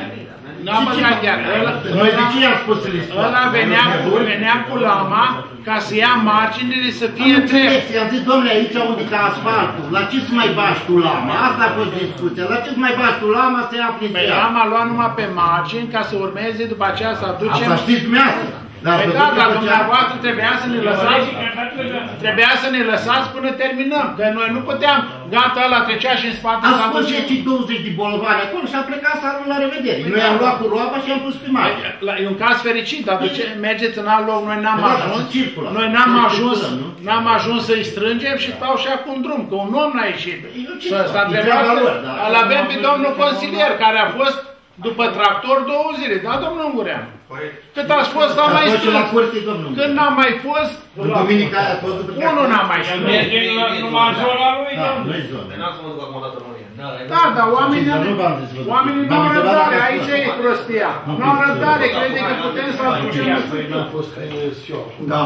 N-am băgat gheară. Ăla- Noi de ce i-am spus să le scoată? Ăla venea, cu, venea cu lama ca să ia marginile să fie Am înțeles, drept. i-am zis, domnule, aici unde ca asfaltul, la ce să mai bași tu lama? Asta a fost discuția, la ce să mai bași tu lama să ia prin Păi ea? am luat numai pe margini ca să urmeze după aceea să aducem... Asta știți dumneavoastră. Dar Păi văzut da, că dar făcea- dumneavoastră trebuia să ne lăsați, trebuia să ne lăsați până terminăm, că noi nu puteam, gata, ăla trecea și în spate Am s-a spus dus- 10-20 de bolovani acolo și am plecat să arunc la revedere. Noi am luat cu roaba și am pus pe mare. La- E un caz fericit, dar de ce mergeți în alt loc, noi n-am Da, da, ajuns, se circulă. noi n-am Se ajuns, circulă, nu? n-am ajuns să-i strângem și stau și acum drum, că un om n-a ieșit. ce Să fac? s-a E întrebat, treaba lor, da. îl avem pe domnul consilier, care a fost după tractor două zile, da, domnul Ungureanu? Cât ați fost, am A mai fost și la strâns. curte, domnul. Când n-am mai fost, În duminica aia a fost după unul n-am mai strâns. Merge la- numai în zona lui, Da, domnule. nu-i zonă. Da, dar oamenii, Dar nu v-am zis, vă- oamenii nu v-am au întrebat răbdare, dacă aici ați e prostia. Nu au răbdare, crede că putem să aducem Da.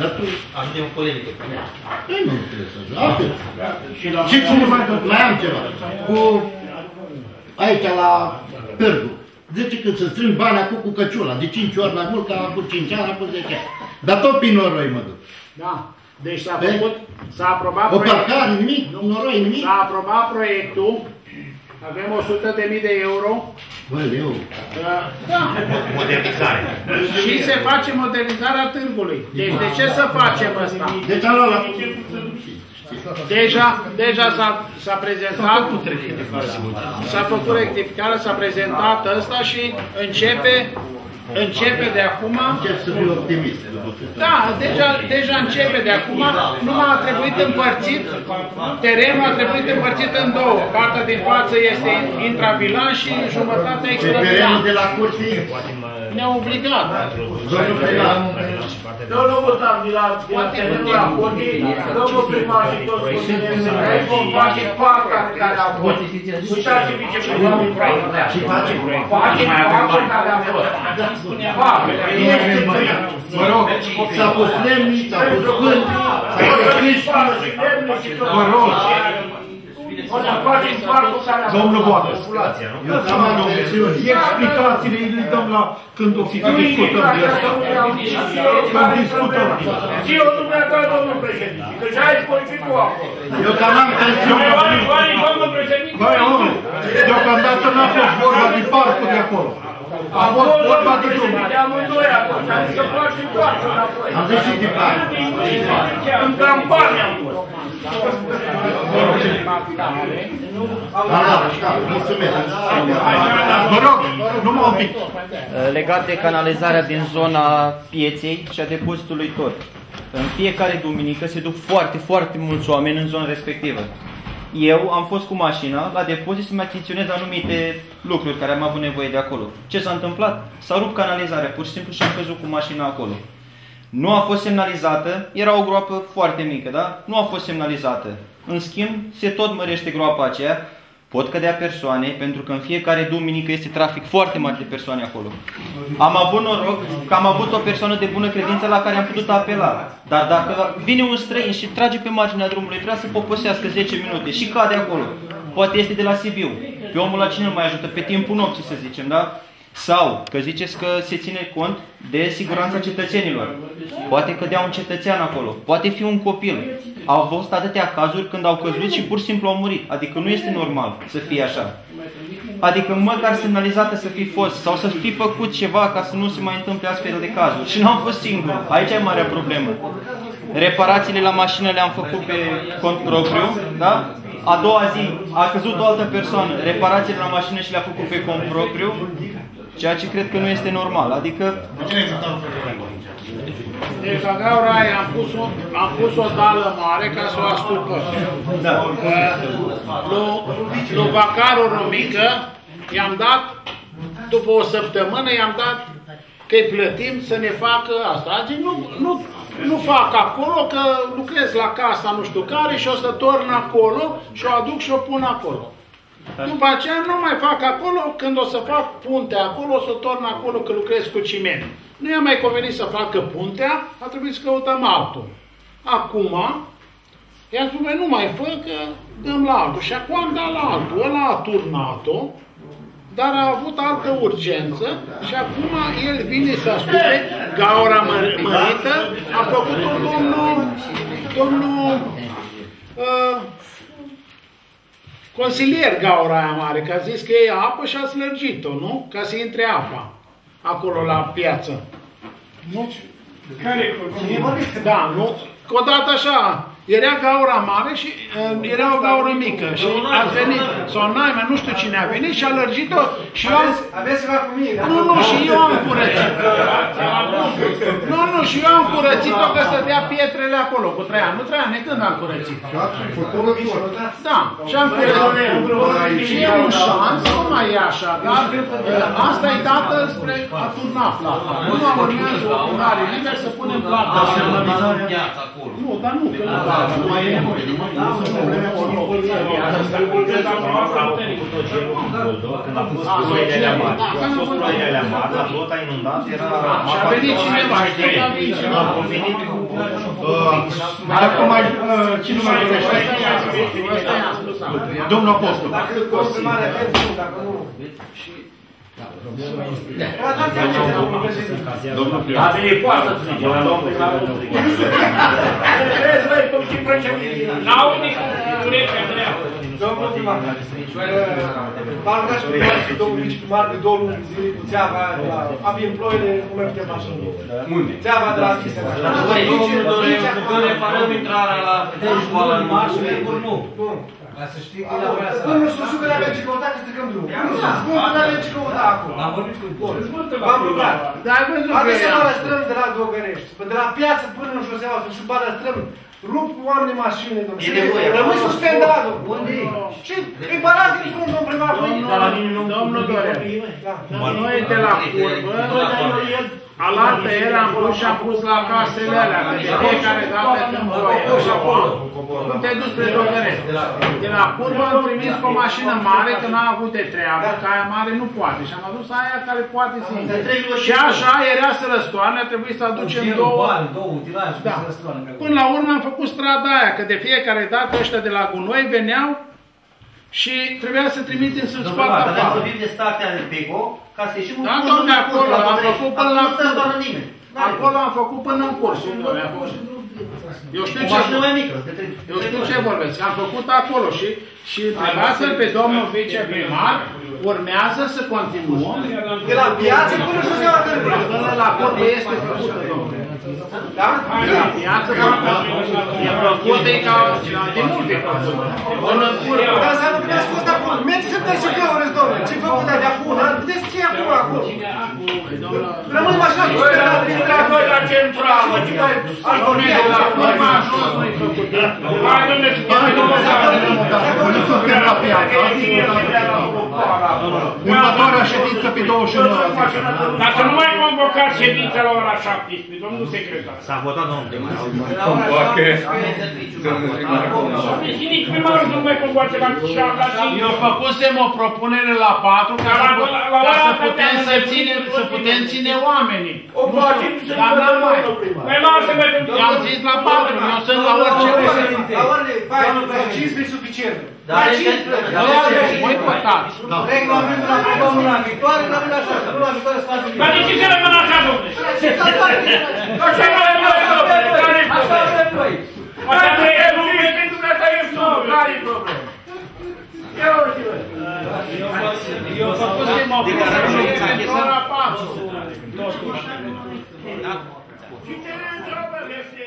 Dar tu... Ajungem în polemică. Ei, nu trebuie să joc. Atât. Și cum mai, mai am ceva. Cu aici la Târgu. Zice că să strâng bani acum cu căciula. De 5 ori mai mult, că am avut 5 ani, am avut 10 ani. Dar tot prin noroi mă duc. Da. Deci s-a Pe? făcut, s-a aprobat O parcare, nimic, nu noroi, nimic. S-a aprobat proiectul, avem 100 de mii de euro. Bă, eu. Da. Modernizare. Și se face modernizarea târgului. Deci de ce să facem asta? Deci am luat la... Deja, deja s-a, s-a prezentat, s-a făcut rectificarea, s-a prezentat ăsta și începe, începe de acum. Încep să fiu optimist. Da, deja, deja începe de acum, numai a trebuit împărțit, terenul a trebuit împărțit în două. Partea din față este intravilan și jumătatea Pe terenul extravilan. de la curte, Ne-a obligat. domnul primar, Domnul Butan, de la, de la terenul la Coti, domnul primar și toți consilierii, aici vom face partea care a fost. Uitați viceprimarul și face Face partea care a fost. Partea. Mă rog, s-a pus lemnii, s-a pus pânt, s-a pus criști. Vă rog. O să facem parcul care a fost. Domnul Boată, Eu cam am versiuni. explicațiile le dăm la când o fi că discutăm de asta. Când discutăm. Și eu dumneata, domnul președinte, că și aici voi fi cu acolo. Eu cam am versiuni. Banii, domnul președinte. Băi, omule, deocamdată n-a fost vorba de parcul de acolo. A fost vorba de drum. De amândoi acolo, și am zis că faci și toate înapoi. Am zis și de bani. În campanie am fost. Da, da, mulțumesc. Vă rog, numai un pic. Legat de canalizarea din zona pieței și a depozitului tot. În fiecare duminică se duc foarte, foarte mulți oameni în zona respectivă. Eu am fost cu mașina la depozit să-mi achiziționez anumite lucruri care am avut nevoie de acolo. Ce s-a întâmplat? S-a rupt canalizarea, pur și simplu și am căzut cu mașina acolo. Nu a fost semnalizată, era o groapă foarte mică, da? Nu a fost semnalizată. În schimb, se tot mărește groapa aceea, pot cădea persoane, pentru că în fiecare duminică este trafic foarte mare de persoane acolo. Am avut noroc că am avut o persoană de bună credință la care am putut apela. Dar dacă vine un străin și trage pe marginea drumului, vrea să poposească 10 minute și cade acolo, poate este de la Sibiu, pe omul la cine îl mai ajută, pe timpul nopții să zicem, da? Sau că ziceți că se ține cont de siguranța cetățenilor. Poate cădea un cetățean acolo, poate fi un copil. Au fost atâtea cazuri când au căzut și pur și simplu au murit. Adică nu este normal să fie așa. Adică măcar semnalizată să fi fost sau să fi făcut ceva ca să nu se mai întâmple astfel de cazuri. Și nu am fost singur. Aici e marea problemă. Reparațiile la mașină le-am făcut pe cont propriu, da? A doua zi a căzut o altă persoană, reparațiile la mașină și le-a făcut pe cont propriu, ceea ce cred că nu este normal. Adică Deci la gaura aia am pus, o, am pus o dală mare ca să o astupă. Da. Lui Bacarul Romică i-am dat, după o săptămână i-am dat că îi plătim să ne facă asta. A zis, nu, nu, nu fac acolo, că lucrez la casa nu știu care și o să torn acolo și o aduc și o pun acolo. După aceea nu mai fac acolo, când o să fac puntea acolo, o să torn acolo că lucrez cu ciment. Nu i-a mai convenit să facă puntea, a trebuit să căutăm altul. Acum, i-am spus, "Băi, nu mai fă, că dăm la altul. Și acum am dat la altul. Ăla a turnat-o, dar a avut altă urgență și acum el vine să asculte gaura mă- mărită, a făcut-o domnul, domnul uh, consilier gaura aia mare, că a zis că e apă și a slărgit-o, nu? Ca să intre apa acolo la piață. Nu? Care Da, nu? Că odată așa, era gaura mare și uh, era o gaură mică și a venit, sau naima, nu știu cine a venit și a lărgit-o și eu am... Aveți ceva cu mine, da? Nu, nu, și eu am curățit. Nu, nu, și eu am curățit-o că stătea pietrele acolo cu Traian. Nu Traian, de când am curățit? Da, și am curățit. Și e un șans, nu mai e așa, dar uh, asta e dată spre a turna plata. Nu mai urmează o turnare liber să punem plata. Nu, dar nu, că nu, dar nu mai e nevoie. Când a fost ploile alea mari, când a fost ploile alea mari, la tot a inundat, era... Și a venit cineva, știi că a venit cineva. A venit cu... Acum mai, uh, cine mai dorește? Domnul Apostol. Dacă confirmare pentru, dacă nu... Domnul A venit poartă să zice, la domnul Vezi, băi, cum și președinte. N-au nici urechea dreaptă. Domnul primar, parcă aș putea și domnul viceprimar de două luni zile cu țeava aia de la... Avem ploile, nu mai putem așa. Unde? Țeava de la Chisă. Domnul că reparăm intrarea la școală în marș, sigur nu. Ca să știi că la vrea să... Domnul Susu că n-avem ce căuta, că stricăm drumul. Nu să spun că n-avem ce căuta acum. Am vorbit cu V-am rugat. Dar ai văzut că Aveți să ea- mă strâm de la Dogărești. De la piață până în șoseaua, să se bată strâm. Rup cu oameni mașini, domnule. E nevoie. Rămâi suspendat, domnule. Unde e? Ce? Îi balați din front, domnul primar. Domnul, domnul Dorea, noi de la curbă, alaltă era am pus și am pus la casele alea, că de fiecare dată când voie, nu te duci spre Dogărești. De la curbă am trimis cu o mașină mare, că n-am avut de treabă, că aia mare nu poate. Și am adus aia care poate singur. Și așa era să răstoarne, a trebuit să aducem două... bani, două utilaje, Da. să răstoarne pe acolo. Până la urmă am făcut strada aia, că de fiecare dată ăștia de la gunoi veneau și trebuia să trimitem să-ți Domnul scoată Primar, dar noi afară. vorbim de stația de Pego, ca să ieșim Da, în domnule, cursul acolo la am Pădrești. făcut până la Acum nu stă doar nimeni. Acolo am făcut până în curs, domnule, a fost. Eu știu O ce, mașină mai mică, de trei- eu știu ce vorbesc. Am făcut acolo și, și întrebați-l pe domnul viceprimar, urmează să continuăm. De la piață până Joseaua Târgu. Până la codul este făcută, domnule. Da? De la piață, e făcută, e ca de multe făcută. Până în cură. Dar înseamnă că n-ați fost acolo. Mergi să mergi și căurăți, domnule. Ce făcut de acum? Dar vedeți ce e acum acolo? Rămâne mașina suspendată din dreapta. Noi la centrală, ce mai Alfornia, la Urma jos nu-i făcut. Hai, domnule, să Hai, domnule, să vedem. Nu suntem la piață, Următoarea ședință pe 21 Dar să nu mai convocați ședința la ora 17, domnul secretar. S-a votat domnul primar. Și nici primarul nu mai convoace la la cinci. Eu făcusem o propunere la 4 ca, La- să, la- la ca ora să asta putem te-am să, întâlnit ținem, cu să tine. putem ține oamenii. O facem să Dar vedem, n-am mai. domnul primar. Păi lasă-mă că... Eu am zis la 4, eu sunt la orice oră. La ore 14, 15 e suficient. Dar La este- 15. Nu, voi votați. Regulamentul aprobăm luna viitoare, la luna așa, luna viitoare să facem... Dar de ce se rămân așa, domnule? Așa vrem noi, domnule, care-i Așa problema? vrem noi. Așa vrem noi, pentru că asta e nou, care-i problema? Ia uite-vă. Eu făcusem o propunere pentru ora 4. Și ce ne întreabă, este